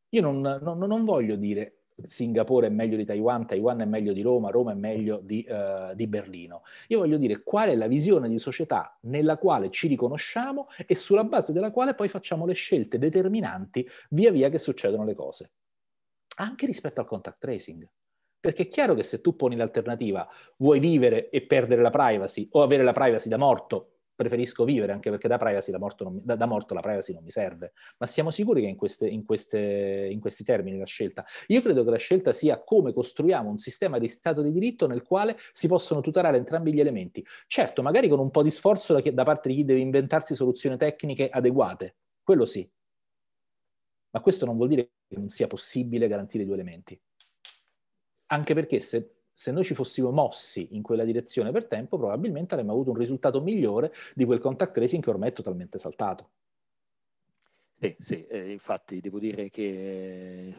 Io non, non, non voglio dire Singapore è meglio di Taiwan, Taiwan è meglio di Roma, Roma è meglio di, uh, di, Berlino. Io voglio dire qual è la visione di società nella quale ci riconosciamo e sulla base della quale poi facciamo le scelte determinanti via via che succedono le cose. Anche rispetto al contact tracing. Perché è chiaro che se tu poni l'alternativa vuoi vivere e perdere la privacy o avere la privacy da morto preferisco vivere, anche perché da, privacy, da, morto, non, da, da morto la privacy non mi serve. Ma siamo sicuri che in, queste, in, queste, in questi termini la scelta? Io credo che la scelta sia come costruiamo un sistema di Stato di diritto nel quale si possono tutelare entrambi gli elementi. Certo, magari con un po' di sforzo da, da parte di chi deve inventarsi soluzioni tecniche adeguate, quello sì. Ma questo non vuol dire che non sia possibile garantire i due elementi. Anche perché se se noi ci fossimo mossi in quella direzione per tempo, probabilmente avremmo avuto un risultato migliore di quel contact tracing che ormai è totalmente saltato. Sì, sì, eh, infatti devo dire che eh,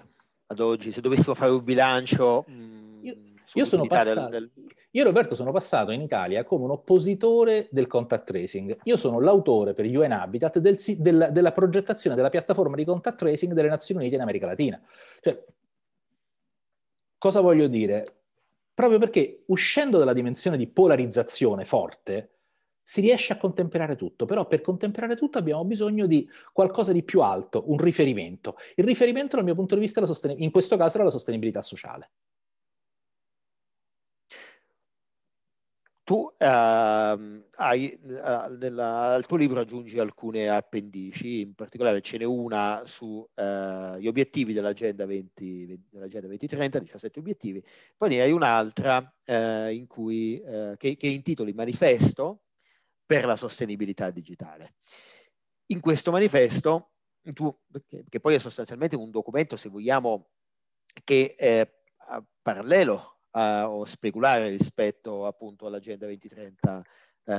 ad oggi, se dovessimo fare un bilancio... Mh, mm, io, io sono passato... Del, del... Io Roberto sono passato in Italia come un oppositore del contact tracing. Io sono l'autore per UN Habitat del, del, della progettazione della piattaforma di contact tracing delle Nazioni Unite in America Latina. Cioè, cosa voglio dire? Proprio perché uscendo dalla dimensione di polarizzazione forte si riesce a contemperare tutto, però per contemperare tutto abbiamo bisogno di qualcosa di più alto, un riferimento. Il riferimento dal mio punto di vista, in questo caso, era la sostenibilità sociale. Tu uh, hai, uh, nella, al tuo libro aggiungi alcune appendici, in particolare ce n'è una sugli eh, obiettivi dell'agenda, 20, dell'agenda 2030, 17 obiettivi, poi ne hai un'altra eh, in cui, eh, che, che intitoli Manifesto per la sostenibilità digitale. In questo manifesto, tu, che, che poi è sostanzialmente un documento, se vogliamo, che è parallelo uh, o speculare rispetto appunto all'agenda 2030, uh,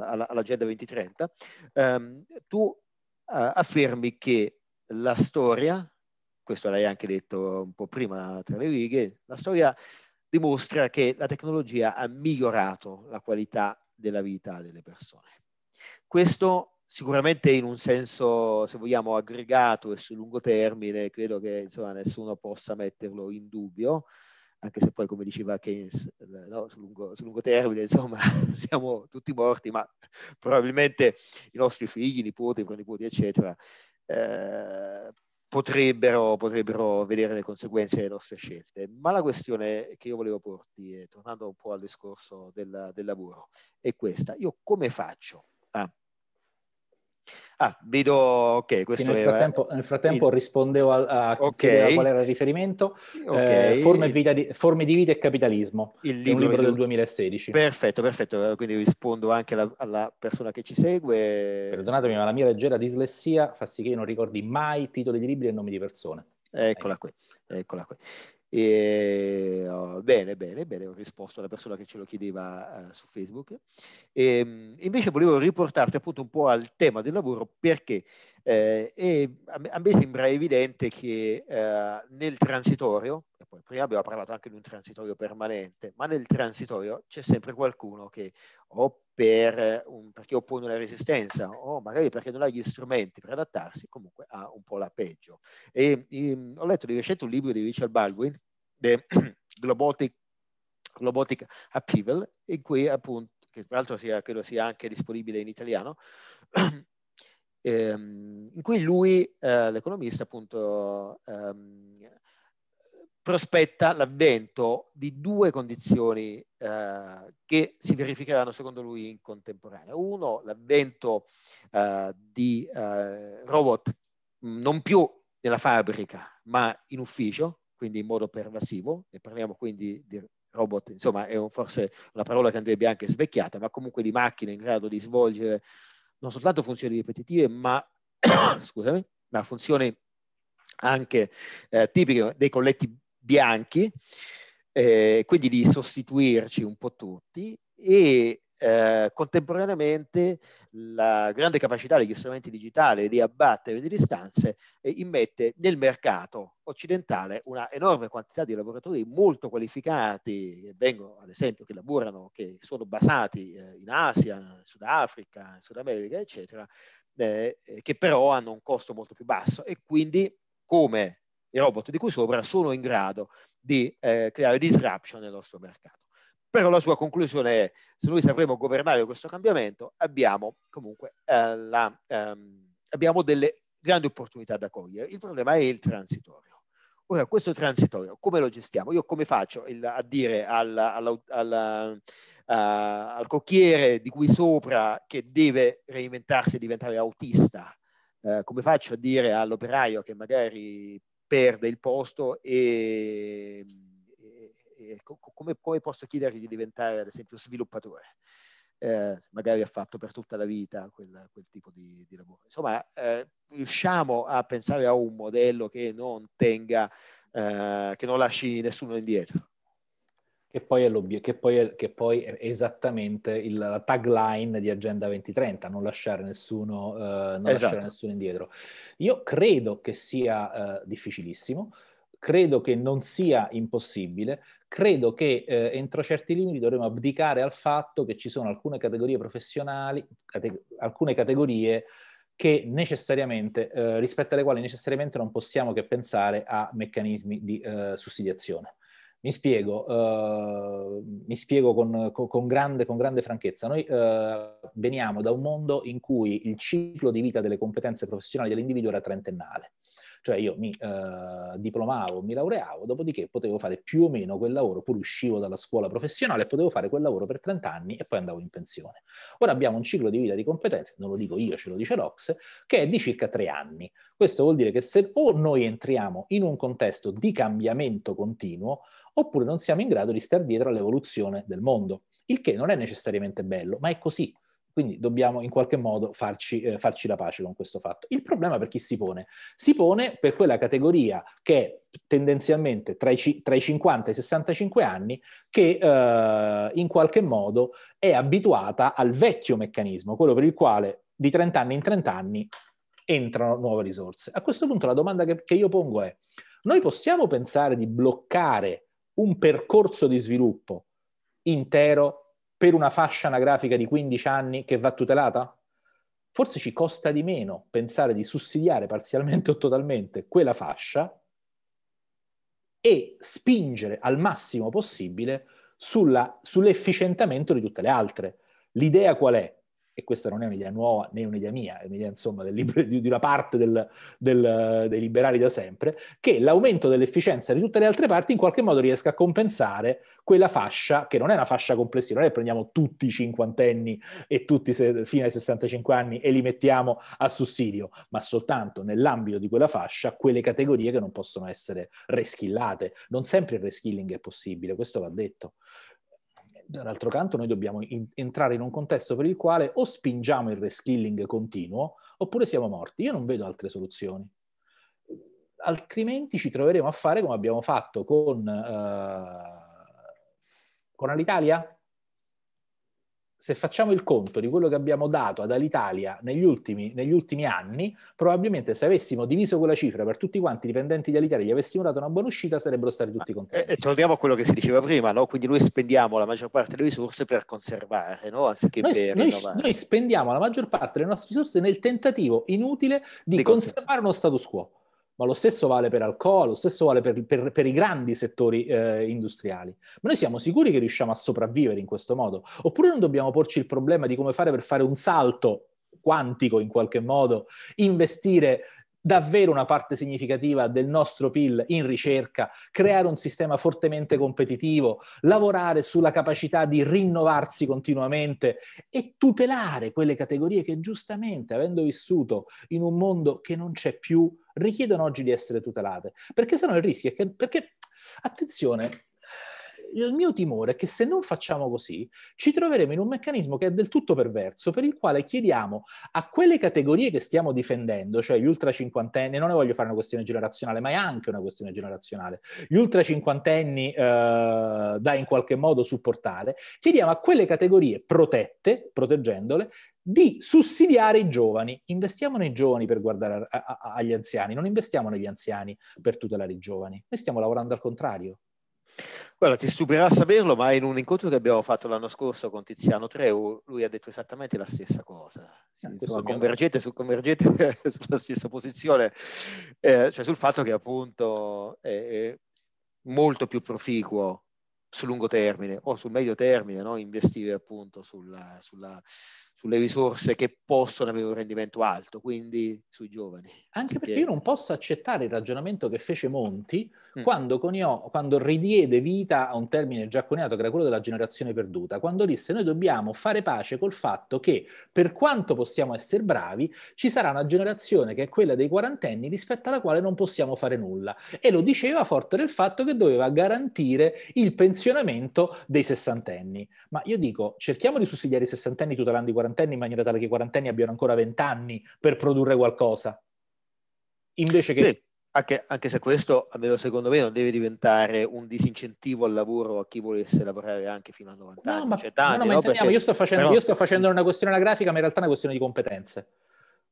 all'agenda 2030, um, tu uh, affermi che la storia, questo l'hai anche detto un po' prima tra le righe, la storia dimostra che la tecnologia ha migliorato la qualità della vita delle persone. Questo sicuramente in un senso, se vogliamo, aggregato e sul lungo termine, credo che insomma, nessuno possa metterlo in dubbio anche se poi come diceva Keynes, no, sul, lungo, sul, lungo, termine, insomma, siamo tutti morti, ma probabilmente i nostri figli, nipoti, pronipoti, eccetera, eh, potrebbero, potrebbero, vedere le conseguenze delle nostre scelte. Ma la questione che io volevo porti, tornando un po' al discorso del, del lavoro, è questa. Io come faccio a vedo, ok, questo sì, nel, frattempo, nel frattempo rispondevo a, a okay. qual era il riferimento, okay. eh, forme, di, forme, di vita e capitalismo, il libro, libro del 2016. Perfetto, perfetto, quindi rispondo anche alla, alla, persona che ci segue. Perdonatemi, ma la mia leggera dislessia fa sì che io non ricordi mai titoli di libri e nomi di persone. Eccola qui, eccola qui. E, oh, bene, bene, bene, ho risposto alla persona che ce lo chiedeva uh, su Facebook. E, um, invece volevo riportarti appunto un po' al tema del lavoro perché eh, a, me, a, me, sembra evidente che eh, nel transitorio, e poi prima abbiamo parlato anche di un transitorio permanente, ma nel transitorio c'è sempre qualcuno che o per, un, perché oppone una resistenza o magari perché non ha gli strumenti per adattarsi, comunque ha un po' la peggio. E, in, ho letto di recente un libro di Richard Baldwin, The Globotic, Globotic Upheaval, in cui appunto, che tra l'altro sia, credo sia anche disponibile in italiano, ehm, in cui lui, eh, l'economista, appunto, ehm, prospetta l'avvento di due condizioni eh, che si verificheranno secondo lui in contemporanea. Uno, l'avvento eh, di eh, robot non più nella fabbrica ma in ufficio, quindi in modo pervasivo, ne parliamo quindi di robot, insomma è un, forse una parola che andrebbe anche svecchiata, ma comunque di macchine in grado di svolgere non soltanto funzioni ripetitive, ma, scusami, ma funzioni anche eh, tipiche dei colletti bianchi, eh, quindi di sostituirci un po' tutti e eh, contemporaneamente la grande capacità degli strumenti digitali di abbattere le distanze eh, immette nel mercato occidentale una enorme quantità di lavoratori molto qualificati che vengono, ad esempio, che lavorano, che sono basati eh, in Asia, Sudafrica, in Sud America, eccetera, eh, che però hanno un costo molto più basso e quindi come i robot di cui sopra sono in grado di eh, creare disruption nel nostro mercato. Però la sua conclusione è, se noi sapremo governare questo cambiamento, abbiamo comunque eh, la, ehm, abbiamo delle grandi opportunità da cogliere. Il problema è il transitorio. Ora, questo transitorio, come lo gestiamo? Io come faccio il, a dire al, al, al, uh, al, cocchiere di qui sopra che deve reinventarsi e diventare autista? Uh, come faccio a dire all'operaio che magari perde il posto e, e, e come, come, posso chiedergli di diventare ad esempio sviluppatore? Eh, magari ha fatto per tutta la vita quel, quel tipo di, di, lavoro. Insomma, eh, riusciamo a pensare a un modello che non tenga, eh, che non lasci nessuno indietro. Che poi, è che, poi è, che poi è esattamente il, la tagline di Agenda 2030, non lasciare nessuno, uh, non esatto. lasciare nessuno indietro. Io credo che sia uh, difficilissimo, credo che non sia impossibile, credo che eh, entro certi limiti dovremo abdicare al fatto che ci sono alcune categorie professionali, cate- alcune categorie che necessariamente, eh, rispetto alle quali necessariamente non possiamo che pensare a meccanismi di eh, sussidiazione. Mi spiego, uh, mi spiego con, con, grande, con, grande, franchezza. Noi uh, veniamo da un mondo in cui il ciclo di vita delle competenze professionali dell'individuo era trentennale. Cioè io mi eh, diplomavo, mi laureavo, dopodiché potevo fare più o meno quel lavoro, pur uscivo dalla scuola professionale, potevo fare quel lavoro per 30 anni e poi andavo in pensione. Ora abbiamo un ciclo di vita di competenze, non lo dico io, ce lo dice l'Ox, che è di circa tre anni. Questo vuol dire che se o noi entriamo in un contesto di cambiamento continuo, oppure non siamo in grado di star dietro all'evoluzione del mondo, il che non è necessariamente bello, ma è così. Quindi dobbiamo in qualche modo farci, eh, farci, la pace con questo fatto. Il problema per chi si pone? Si pone per quella categoria che è tendenzialmente tra i, tra i 50 e i 65 anni che eh, in qualche modo è abituata al vecchio meccanismo, quello per il quale di 30 anni in 30 anni entrano nuove risorse. A questo punto la domanda che, che io pongo è, noi possiamo pensare di bloccare un percorso di sviluppo intero per una fascia anagrafica di 15 anni che va tutelata? Forse ci costa di meno pensare di sussidiare parzialmente o totalmente quella fascia e spingere al massimo possibile sulla, sull'efficientamento di tutte le altre. L'idea qual è? E questa non è un'idea nuova né un'idea mia, è un'idea insomma del, di, una parte del, del, dei liberali da sempre, che l'aumento dell'efficienza di tutte le altre parti in qualche modo riesca a compensare quella fascia, che non è una fascia complessiva, non è che prendiamo tutti i cinquantenni e tutti se, fino ai 65 anni e li mettiamo a sussidio, ma soltanto nell'ambito di quella fascia quelle categorie che non possono essere reskillate. Non sempre il reskilling è possibile, questo va detto dall'altro canto noi dobbiamo in- entrare in un contesto per il quale o spingiamo il reskilling continuo oppure siamo morti. Io non vedo altre soluzioni. altrimenti ci troveremo a fare come abbiamo fatto con, uh, con Alitalia, se facciamo il conto di quello che abbiamo dato ad Alitalia negli ultimi, negli ultimi, anni, probabilmente se avessimo diviso quella cifra per tutti quanti i dipendenti di Alitalia e gli avessimo dato una buona uscita, sarebbero stati tutti contenti. E, e torniamo a quello che si diceva prima, no? quindi noi spendiamo la maggior parte delle risorse per conservare, no? anziché noi, per noi, noi, spendiamo la maggior parte delle nostre risorse nel tentativo inutile di, di conservare uno status quo ma lo stesso vale per Alcoa, lo stesso vale per, per, per i grandi settori eh, industriali. Ma noi siamo sicuri che riusciamo a sopravvivere in questo modo? Oppure non dobbiamo porci il problema di come fare per fare un salto quantico in qualche modo, investire davvero una parte significativa del nostro PIL in ricerca, creare un sistema fortemente competitivo, lavorare sulla capacità di rinnovarsi continuamente e tutelare quelle categorie che giustamente, avendo vissuto in un mondo che non c'è più, richiedono oggi di essere tutelate. Perché se no il rischio è che, perché, attenzione, il mio timore è che se non facciamo così, ci troveremo in un meccanismo che è del tutto perverso, per il quale chiediamo a quelle categorie che stiamo difendendo, cioè gli ultra cinquantenni, non ne voglio fare una questione generazionale, ma è anche una questione generazionale, gli ultra cinquantenni eh, da in qualche modo supportare, chiediamo a quelle categorie protette, proteggendole, di sussidiare i giovani. Investiamo nei giovani per guardare a, a, agli anziani, non investiamo negli anziani per tutelare i giovani. Noi stiamo lavorando al contrario. Guarda, ti stupirà saperlo, ma in un incontro che abbiamo fatto l'anno scorso con Tiziano Treu, lui ha detto esattamente la stessa cosa. Sì, eh, insomma, convergete, su, convergete sulla stessa posizione, eh, cioè sul fatto che appunto è, è molto più proficuo sul lungo termine o sul medio termine, no? investire appunto sulla, sulla, sulle risorse che possono avere un rendimento alto, quindi sui giovani. Anche perché io non posso accettare il ragionamento che fece Monti mm. quando, conio, quando ridiede vita a un termine già coniato, che era quello della generazione perduta, quando disse noi dobbiamo fare pace col fatto che per quanto possiamo essere bravi, ci sarà una generazione che è quella dei quarantenni rispetto alla quale non possiamo fare nulla. E lo diceva forte del fatto che doveva garantire il pensionamento dei sessantenni. Ma io dico, cerchiamo di sussidiare i sessantenni tutelando i quarantenni quarantenni in maniera tale che i quarantenni abbiano ancora vent'anni per produrre qualcosa. Invece che... Sì, anche, anche, se questo, almeno secondo me, non deve diventare un disincentivo al lavoro a chi volesse lavorare anche fino a 90 no, anni. Ma, cioè, tanti, no, no, ma no, perché... io, sto facendo, Però... io sto facendo una questione grafica, ma in realtà è una questione di competenze.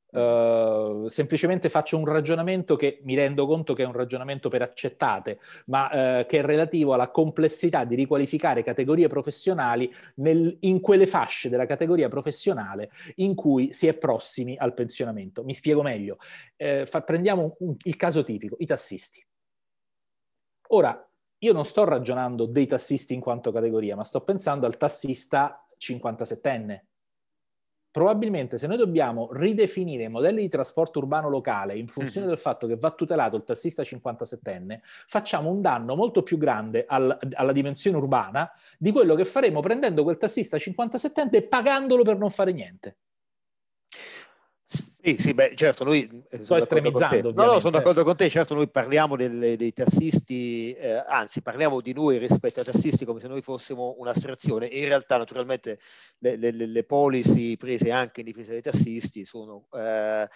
Uh, semplicemente faccio un ragionamento che mi rendo conto che è un ragionamento per accettate, ma uh, che è relativo alla complessità di riqualificare categorie professionali nel, in quelle fasce della categoria professionale in cui si è prossimi al pensionamento. Mi spiego meglio. Uh, fa, prendiamo un, il caso tipico, i tassisti. Ora, io non sto ragionando dei tassisti in quanto categoria, ma sto pensando al tassista 57enne probabilmente se noi dobbiamo ridefinire i modelli di trasporto urbano locale in funzione mm-hmm. del fatto che va tutelato il tassista 57enne, facciamo un danno molto più grande al, alla dimensione urbana di quello che faremo prendendo quel tassista 57enne e pagandolo per non fare niente. Sì, sì, beh, certo, noi... Eh, Sto estremizzando, No, no, sono d'accordo con te, certo noi parliamo delle, dei tassisti, eh, anzi parliamo di noi rispetto ai tassisti come se noi fossimo un'astrazione. E in realtà naturalmente le, le, le policy prese anche in difesa dei tassisti sono... Eh,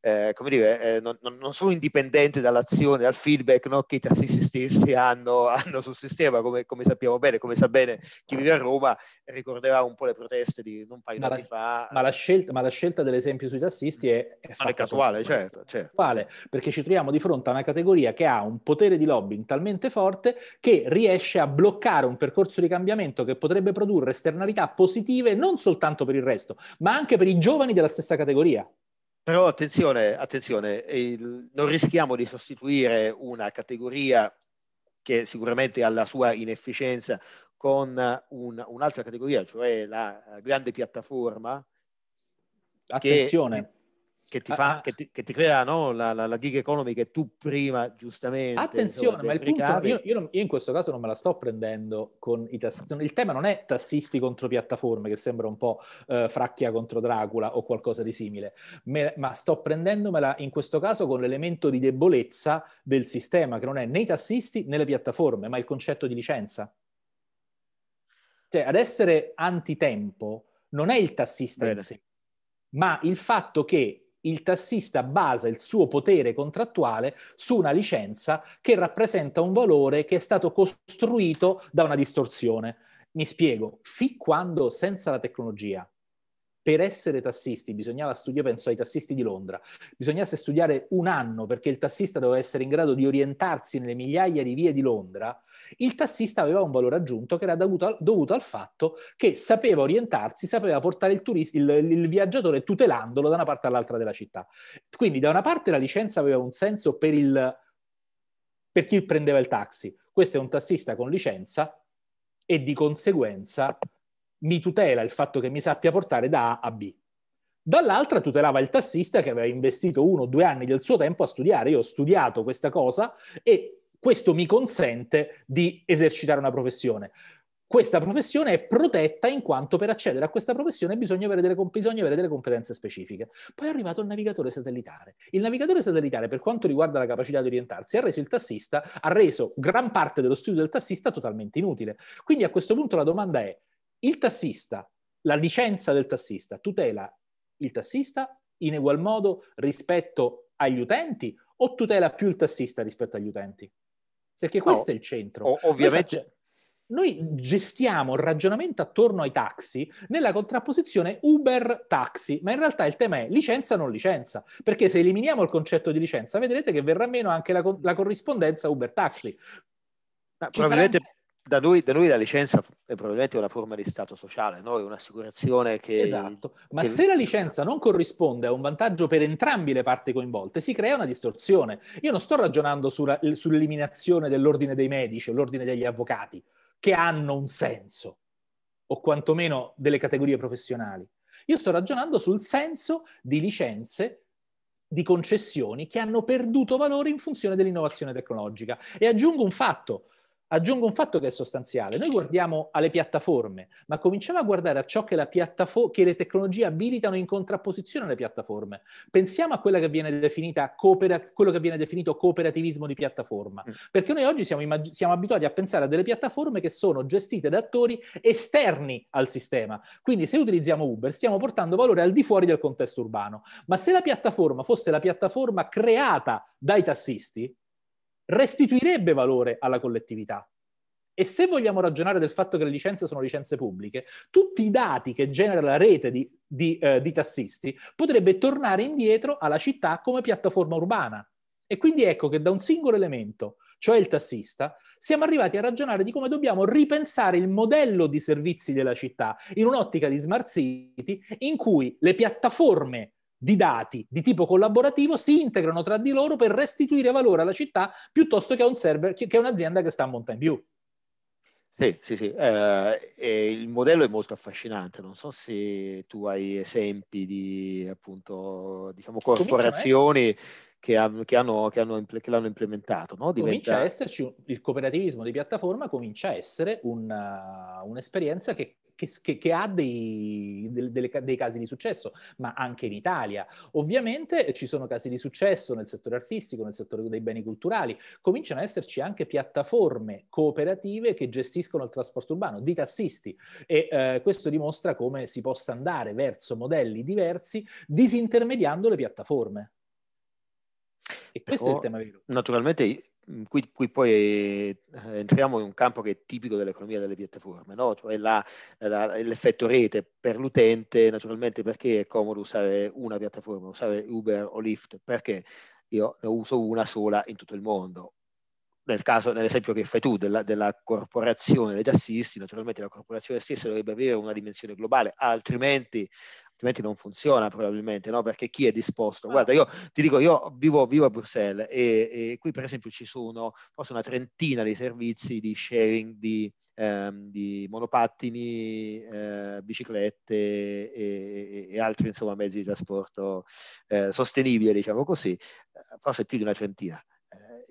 eh, come dire, eh, non, non, sono indipendenti dall'azione, dal feedback no, che i tassisti stessi hanno, hanno sul sistema, come, come, sappiamo bene, come sa bene chi vive a Roma, ricorderà un po' le proteste di un paio di anni fa. Ma la, scelta, ma la scelta dell'esempio sui tassisti è, è, è casuale, certo, certo, casuale, perché ci troviamo di fronte a una categoria che ha un potere di lobbying talmente forte che riesce a bloccare un percorso di cambiamento che potrebbe produrre esternalità positive non soltanto per il resto, ma anche per i giovani della stessa categoria. Però attenzione, attenzione il, non rischiamo di sostituire una categoria che sicuramente ha la sua inefficienza con un, un'altra categoria, cioè la grande piattaforma. Attenzione. Che ti, fa, ah, ah, che ti, che ti crea no? la, la, la, gig economy che tu prima giustamente attenzione insomma, ma il punto, io, io, io, in questo caso non me la sto prendendo con i tassisti il tema non è tassisti contro piattaforme che sembra un po' eh, fracchia contro Dracula o qualcosa di simile me, ma sto prendendomela in questo caso con l'elemento di debolezza del sistema che non è né i tassisti né le piattaforme ma il concetto di licenza cioè ad essere antitempo non è il tassista Bene. in sé ma il fatto che il tassista basa il suo potere contrattuale su una licenza che rappresenta un valore che è stato costruito da una distorsione. Mi spiego, fin quando senza la tecnologia per essere tassisti bisognava studiare, penso ai tassisti di Londra, bisognasse studiare un anno perché il tassista doveva essere in grado di orientarsi nelle migliaia di vie di Londra, il tassista aveva un valore aggiunto che era dovuto, dovuto al fatto che sapeva orientarsi, sapeva portare il, turista, il, il viaggiatore tutelandolo da una parte all'altra della città. Quindi da una parte la licenza aveva un senso per, il, per chi prendeva il taxi. Questo è un tassista con licenza e di conseguenza mi tutela il fatto che mi sappia portare da A a B. Dall'altra tutelava il tassista che aveva investito uno o due anni del suo tempo a studiare. Io ho studiato questa cosa e questo mi consente di esercitare una professione. Questa professione è protetta in quanto per accedere a questa professione bisogna avere, delle, bisogna avere delle competenze specifiche. Poi è arrivato il navigatore satellitare. Il navigatore satellitare, per quanto riguarda la capacità di orientarsi, ha reso il tassista, ha reso gran parte dello studio del tassista totalmente inutile. Quindi a questo punto la domanda è, il tassista, la licenza del tassista tutela il tassista in egual modo rispetto agli utenti o tutela più il tassista rispetto agli utenti? Perché questo no, è il centro. Ovviamente. Noi, noi gestiamo il ragionamento attorno ai taxi nella contrapposizione Uber-taxi, ma in realtà il tema è licenza o non licenza, perché se eliminiamo il concetto di licenza vedrete che verrà meno anche la, la corrispondenza Uber-taxi. probabilmente sarebbe da noi, da noi, la licenza è probabilmente una forma di stato sociale, no? è un'assicurazione che... Esatto, ma che... se la licenza non corrisponde a un vantaggio per entrambe le parti coinvolte, si crea una distorsione. Io non sto ragionando sulla, sull'eliminazione dell'ordine dei medici o l'ordine degli avvocati, che hanno un senso, o quantomeno delle categorie professionali. Io sto ragionando sul senso di licenze di concessioni che hanno perduto valore in funzione dell'innovazione tecnologica. E aggiungo un fatto, Aggiungo un fatto che è sostanziale. Noi guardiamo alle piattaforme, ma cominciamo a guardare a ciò che, piattafo- che le tecnologie abilitano in contrapposizione alle piattaforme. Pensiamo a quella che viene definita coopera- quello che viene definito cooperativismo di piattaforma, mm. perché noi oggi siamo, immag- siamo abituati a pensare a delle piattaforme che sono gestite da attori esterni al sistema. Quindi se utilizziamo Uber stiamo portando valore al di fuori del contesto urbano. Ma se la piattaforma fosse la piattaforma creata dai tassisti, restituirebbe valore alla collettività. E se vogliamo ragionare del fatto che le licenze sono licenze pubbliche, tutti i dati che genera la rete di, di, eh, di tassisti potrebbe tornare indietro alla città come piattaforma urbana. E quindi ecco che da un singolo elemento, cioè il tassista, siamo arrivati a ragionare di come dobbiamo ripensare il modello di servizi della città in un'ottica di smart city in cui le piattaforme di dati di tipo collaborativo si integrano tra di loro per restituire valore alla città piuttosto che a un server, che a un'azienda che sta a monta in più. Sì, sì, sì. Eh, il modello è molto affascinante. Non so se tu hai esempi di appunto, diciamo, corporazioni che, hanno, che, hanno, che, hanno, che l'hanno implementato. No? Diventa... Comincia a esserci il cooperativismo di piattaforma, comincia a essere una, un'esperienza che che, che, che ha dei, delle, dei, casi di successo, ma anche in Italia. Ovviamente ci sono casi di successo nel settore artistico, nel settore dei beni culturali, cominciano ad esserci anche piattaforme cooperative che gestiscono il trasporto urbano, di tassisti, e eh, questo dimostra come si possa andare verso modelli diversi disintermediando le piattaforme. E questo Però, è il tema vero. Naturalmente Qui, qui, poi eh, entriamo in un campo che è tipico dell'economia delle piattaforme, no? cioè la, la, l'effetto rete per l'utente, naturalmente perché è comodo usare una piattaforma, usare Uber o Lyft, perché io ne uso una sola in tutto il mondo. Nel caso, nell'esempio che fai tu della, della corporazione dei tassisti, naturalmente la corporazione stessa dovrebbe avere una dimensione globale, altrimenti altrimenti non funziona probabilmente, no? Perché chi è disposto? Guarda, io ti dico, io vivo, vivo a Bruxelles e, e, qui per esempio ci sono forse una trentina di servizi di sharing di, ehm, di monopattini, eh, biciclette e, e, altri insomma mezzi di trasporto eh, sostenibile, diciamo così, forse più di una trentina.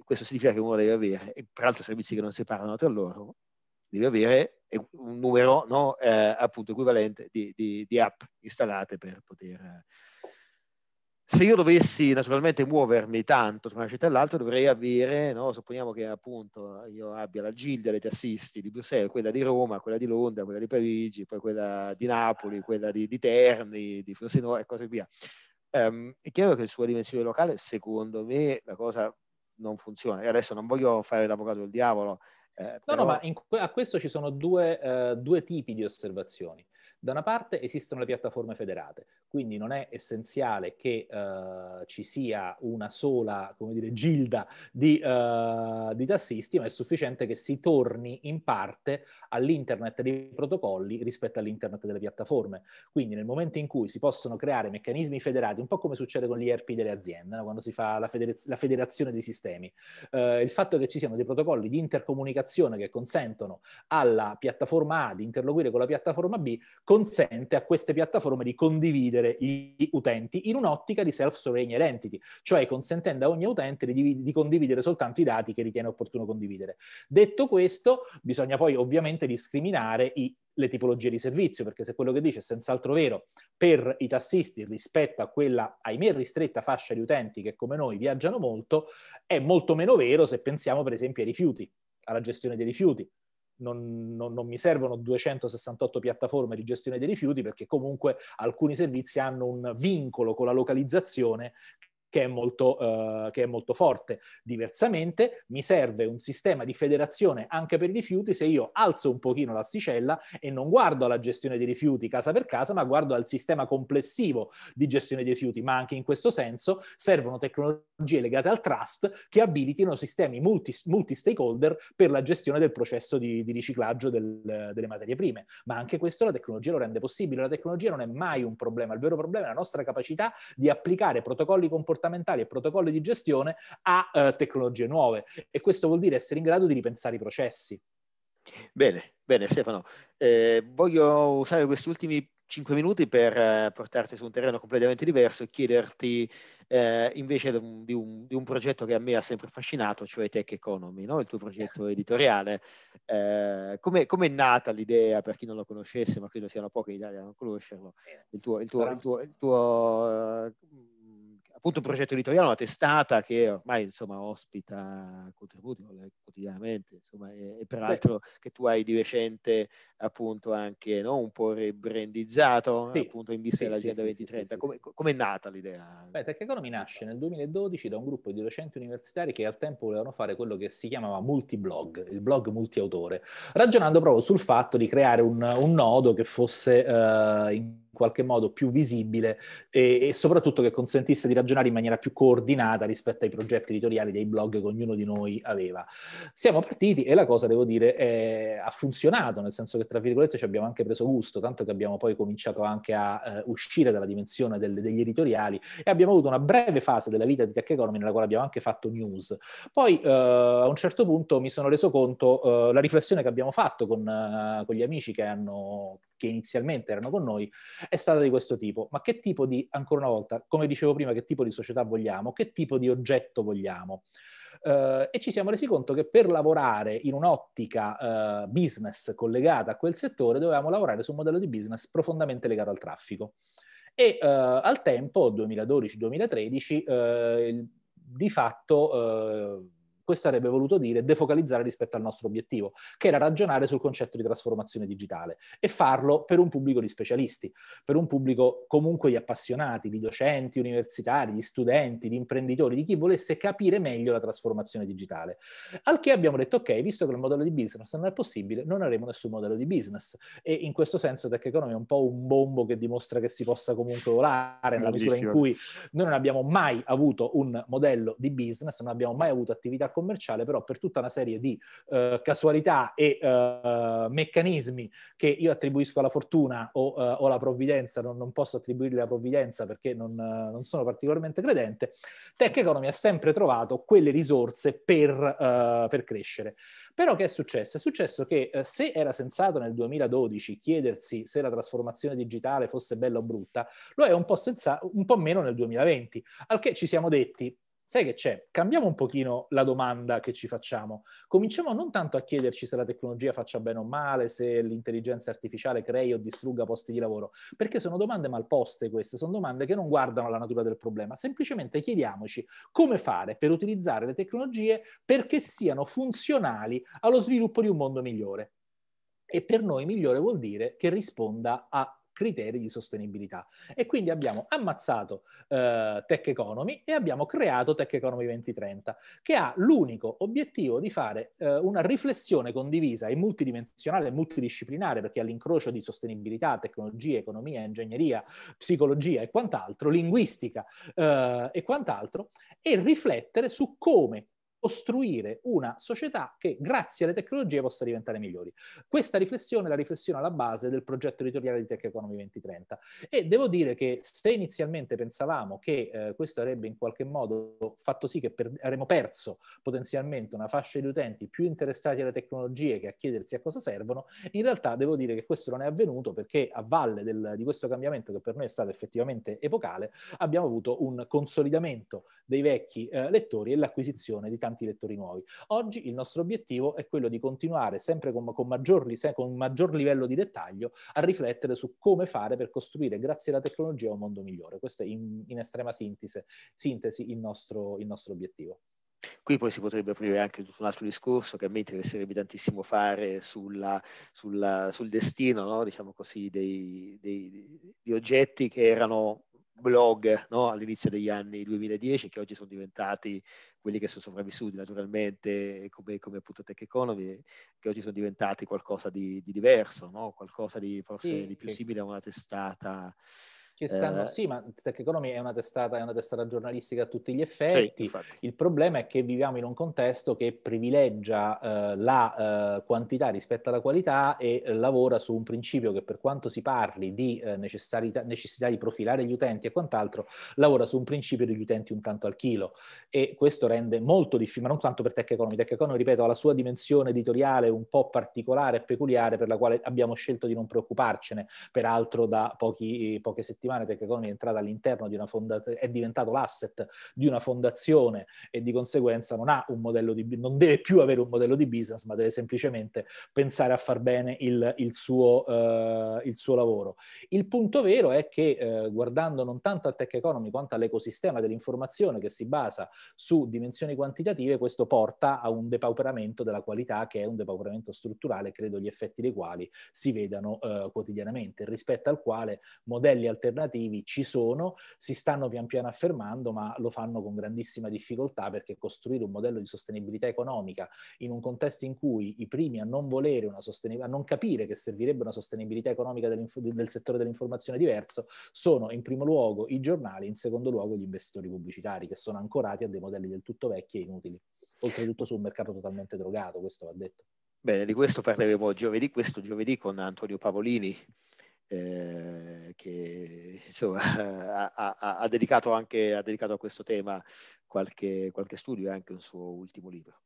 Eh, questo significa che uno deve avere, e peraltro servizi che non si parlano tra loro, devi avere un numero no, eh, appunto equivalente di, di, di, app installate per poter... Se io dovessi naturalmente muovermi tanto tra una città e l'altra, dovrei avere, no, supponiamo che appunto io abbia la gilda dei tassisti di Bruxelles, quella di Roma, quella di Londra, quella di Parigi, poi quella di Napoli, quella di, di Terni, di Frosinone e così via. Um, è chiaro che sulla dimensione locale, secondo me, la cosa non funziona. E adesso non voglio fare l'avvocato del diavolo. Eh, però... No, no, ma in, a questo ci sono due, uh, due tipi di osservazioni. Da una parte esistono le piattaforme federate, quindi non è essenziale che uh, ci sia una sola, come dire, gilda di, uh, di, tassisti, ma è sufficiente che si torni in parte all'internet dei protocolli rispetto all'internet delle piattaforme. Quindi nel momento in cui si possono creare meccanismi federati, un po' come succede con gli ERP delle aziende, no? quando si fa la, federaz- la federazione dei sistemi, uh, il fatto che ci siano dei protocolli di intercomunicazione che consentono alla piattaforma A di interloquire con la piattaforma B, consente a queste piattaforme di condividere gli utenti in un'ottica di self-sovereign identity, cioè consentendo a ogni utente di, di condividere soltanto i dati che ritiene opportuno condividere. Detto questo, bisogna poi ovviamente discriminare i le tipologie di servizio, perché se quello che dice è senz'altro vero per i tassisti rispetto a quella, ahimè, ristretta fascia di utenti che come noi viaggiano molto, è molto meno vero se pensiamo per esempio ai rifiuti, alla gestione dei rifiuti non, non, non, mi servono 268 piattaforme di gestione dei rifiuti perché comunque alcuni servizi hanno un vincolo con la localizzazione che è, molto, uh, che è molto forte. Diversamente mi serve un sistema di federazione anche per i rifiuti se io alzo un pochino l'asticella e non guardo alla gestione dei rifiuti casa per casa, ma guardo al sistema complessivo di gestione dei rifiuti. Ma anche in questo senso servono tecnologie legate al trust che abilitino sistemi multi, multi-stakeholder per la gestione del processo di, di riciclaggio del, delle materie prime. Ma anche questo la tecnologia lo rende possibile. La tecnologia non è mai un problema, il vero problema è la nostra capacità di applicare protocolli comportamentali comportamentali e protocolli di gestione a eh, tecnologie nuove e questo vuol dire essere in grado di ripensare i processi. Bene, bene Stefano. Eh, voglio usare questi ultimi cinque minuti per eh, portarti su un terreno completamente diverso e chiederti eh, invece di un, di, un, progetto che a me ha sempre affascinato, cioè Tech Economy, no? il tuo progetto editoriale. Eh, come è nata l'idea, per chi non lo conoscesse, ma credo siano pochi in Italia a non conoscerlo, il tuo, il tuo, il tuo, il tuo appunto un progetto editoriale, una testata che ormai insomma ospita contributi quotidianamente, insomma, e, e peraltro Beh. che tu hai di recente appunto anche no, un po' rebrandizzato sì. appunto in vista sì, dell'agenda sì, 2030. Come, come, è nata l'idea? Beh, Tech Economy nasce nel 2012 da un gruppo di docenti universitari che al tempo volevano fare quello che si chiamava multiblog, il blog multiautore, ragionando proprio sul fatto di creare un, un nodo che fosse uh, in qualche modo più visibile e, e, soprattutto che consentisse di ragionare in maniera più coordinata rispetto ai progetti editoriali dei blog che ognuno di noi aveva. Siamo partiti e la cosa, devo dire, è, ha funzionato, nel senso che tra virgolette ci abbiamo anche preso gusto, tanto che abbiamo poi cominciato anche a eh, uscire dalla dimensione del, degli editoriali e abbiamo avuto una breve fase della vita di Tech Economy nella quale abbiamo anche fatto news. Poi eh, a un certo punto mi sono reso conto, eh, la riflessione che abbiamo fatto con, eh, con gli amici che hanno che inizialmente erano con noi, è stata di questo tipo. Ma che tipo di, ancora una volta, come dicevo prima, che tipo di società vogliamo? Che tipo di oggetto vogliamo? Uh, e ci siamo resi conto che per lavorare in un'ottica uh, business collegata a quel settore dovevamo lavorare su un modello di business profondamente legato al traffico. E uh, al tempo, 2012-2013, di fatto questo avrebbe voluto dire defocalizzare rispetto al nostro obiettivo, che era ragionare sul concetto di trasformazione digitale e farlo per un pubblico di specialisti, per un pubblico comunque di appassionati, di docenti universitari, di studenti, di imprenditori, di chi volesse capire meglio la trasformazione digitale. Al che abbiamo detto, ok, visto che il modello di business non è possibile, non avremo nessun modello di business. E in questo senso Tech Economy è un po' un bombo che dimostra che si possa comunque volare nella misura in cui noi non abbiamo mai avuto un modello di business, non abbiamo mai avuto attività commerciale, però per tutta una serie di uh, casualità e uh, meccanismi che io attribuisco alla fortuna o, o alla provvidenza, non, non, posso attribuirli alla provvidenza perché non, non, sono particolarmente credente, Tech Economy ha sempre trovato quelle risorse per, per crescere. Però che è successo? È successo che eh, se era sensato nel 2012 chiedersi se la trasformazione digitale fosse bella o brutta, lo è un po', senza, un po' meno nel 2020, al che ci siamo detti, sai che c'è? Cambiamo un pochino la domanda che ci facciamo. Cominciamo non tanto a chiederci se la tecnologia faccia bene o male, se l'intelligenza artificiale crei o distrugga posti di lavoro, perché sono domande mal poste queste, sono domande che non guardano la natura del problema. Semplicemente chiediamoci come fare per utilizzare le tecnologie perché siano funzionali allo sviluppo di un mondo migliore. E per noi migliore vuol dire che risponda a criteri di sostenibilità. E quindi abbiamo ammazzato eh, Tech Economy e abbiamo creato Tech Economy 2030, che ha l'unico obiettivo di fare eh, una riflessione condivisa e multidimensionale e multidisciplinare, perché all'incrocio di sostenibilità, tecnologia, economia, ingegneria, psicologia e quant'altro, linguistica eh, e quant'altro, e riflettere su come costruire una società che grazie alle tecnologie possa diventare migliori. Questa riflessione è la riflessione alla base del progetto editoriale di Tech Economy 2030 e devo dire che se inizialmente pensavamo che eh, questo avrebbe in qualche modo fatto sì che per, avremmo perso potenzialmente una fascia di utenti più interessati alle tecnologie che a chiedersi a cosa servono, in realtà devo dire che questo non è avvenuto perché a valle del, di questo cambiamento che per noi è stato effettivamente epocale abbiamo avuto un consolidamento dei vecchi eh, lettori e l'acquisizione di tanti tanti lettori nuovi. Oggi il nostro obiettivo è quello di continuare sempre con, con, maggior, con maggior livello di dettaglio a riflettere su come fare per costruire, grazie alla tecnologia, un mondo migliore. Questo è in, in estrema sintesi, sintesi il, nostro, il nostro obiettivo. Qui poi si potrebbe aprire anche tutto un altro discorso che a me interesserebbe tantissimo fare sulla, sulla, sul destino, no? diciamo così, dei, dei, di oggetti che erano blog no? all'inizio degli anni 2010 che oggi sono diventati quelli che sono sopravvissuti naturalmente come, come appunto Tech Economy che oggi sono diventati qualcosa di, di diverso, no? qualcosa di forse sì, di più che... simile a una testata che stanno, eh, sì, ma Tech Economy è una, testata, è una testata giornalistica a tutti gli effetti. Sì, il problema è che viviamo in un contesto che privilegia eh, la eh, quantità rispetto alla qualità e eh, lavora su un principio che per quanto si parli di eh, necessità, necessità di profilare gli utenti e quant'altro, lavora su un principio degli utenti un tanto al chilo. E questo rende molto difficile, ma non tanto per Tech Economy. Tech Economy, ripeto, ha la sua dimensione editoriale un po' particolare e peculiare per la quale abbiamo scelto di non preoccuparcene, peraltro da pochi, poche settimane settimane Tech Economy è entrata all'interno di una fondazione, è diventato l'asset di una fondazione e di conseguenza non ha un modello di, non deve più avere un modello di business, ma deve semplicemente pensare a far bene il, il, suo, uh, il suo, lavoro. Il punto vero è che uh, guardando non tanto al Tech Economy quanto all'ecosistema dell'informazione che si basa su dimensioni quantitative, questo porta a un depauperamento della qualità che è un depauperamento strutturale, credo gli effetti dei quali si vedano uh, quotidianamente, rispetto al quale modelli alternativi alternativi ci sono, si stanno pian piano affermando, ma lo fanno con grandissima difficoltà perché costruire un modello di sostenibilità economica in un contesto in cui i primi a non volere una sostenibilità, a non capire che servirebbe una sostenibilità economica del settore dell'informazione diverso, sono in primo luogo i giornali, in secondo luogo gli investitori pubblicitari che sono ancorati a dei modelli del tutto vecchi e inutili. Oltretutto su un mercato totalmente drogato, questo va detto. Bene, di questo parleremo giovedì, questo giovedì con Antonio Pavolini, eh, che insomma, ha, ha, ha, dedicato anche, ha, dedicato a questo tema qualche, qualche studio e anche un suo ultimo libro.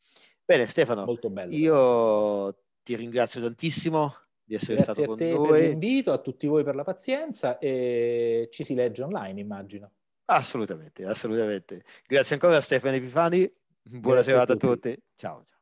Bene Stefano, io ti ringrazio tantissimo di essere Grazie stato con noi. Grazie per l'invito, a tutti voi per la pazienza e ci si legge online immagino. Assolutamente, assolutamente. Grazie ancora a Stefano Epifani, buona Grazie serata a, a tutti. Ciao. ciao.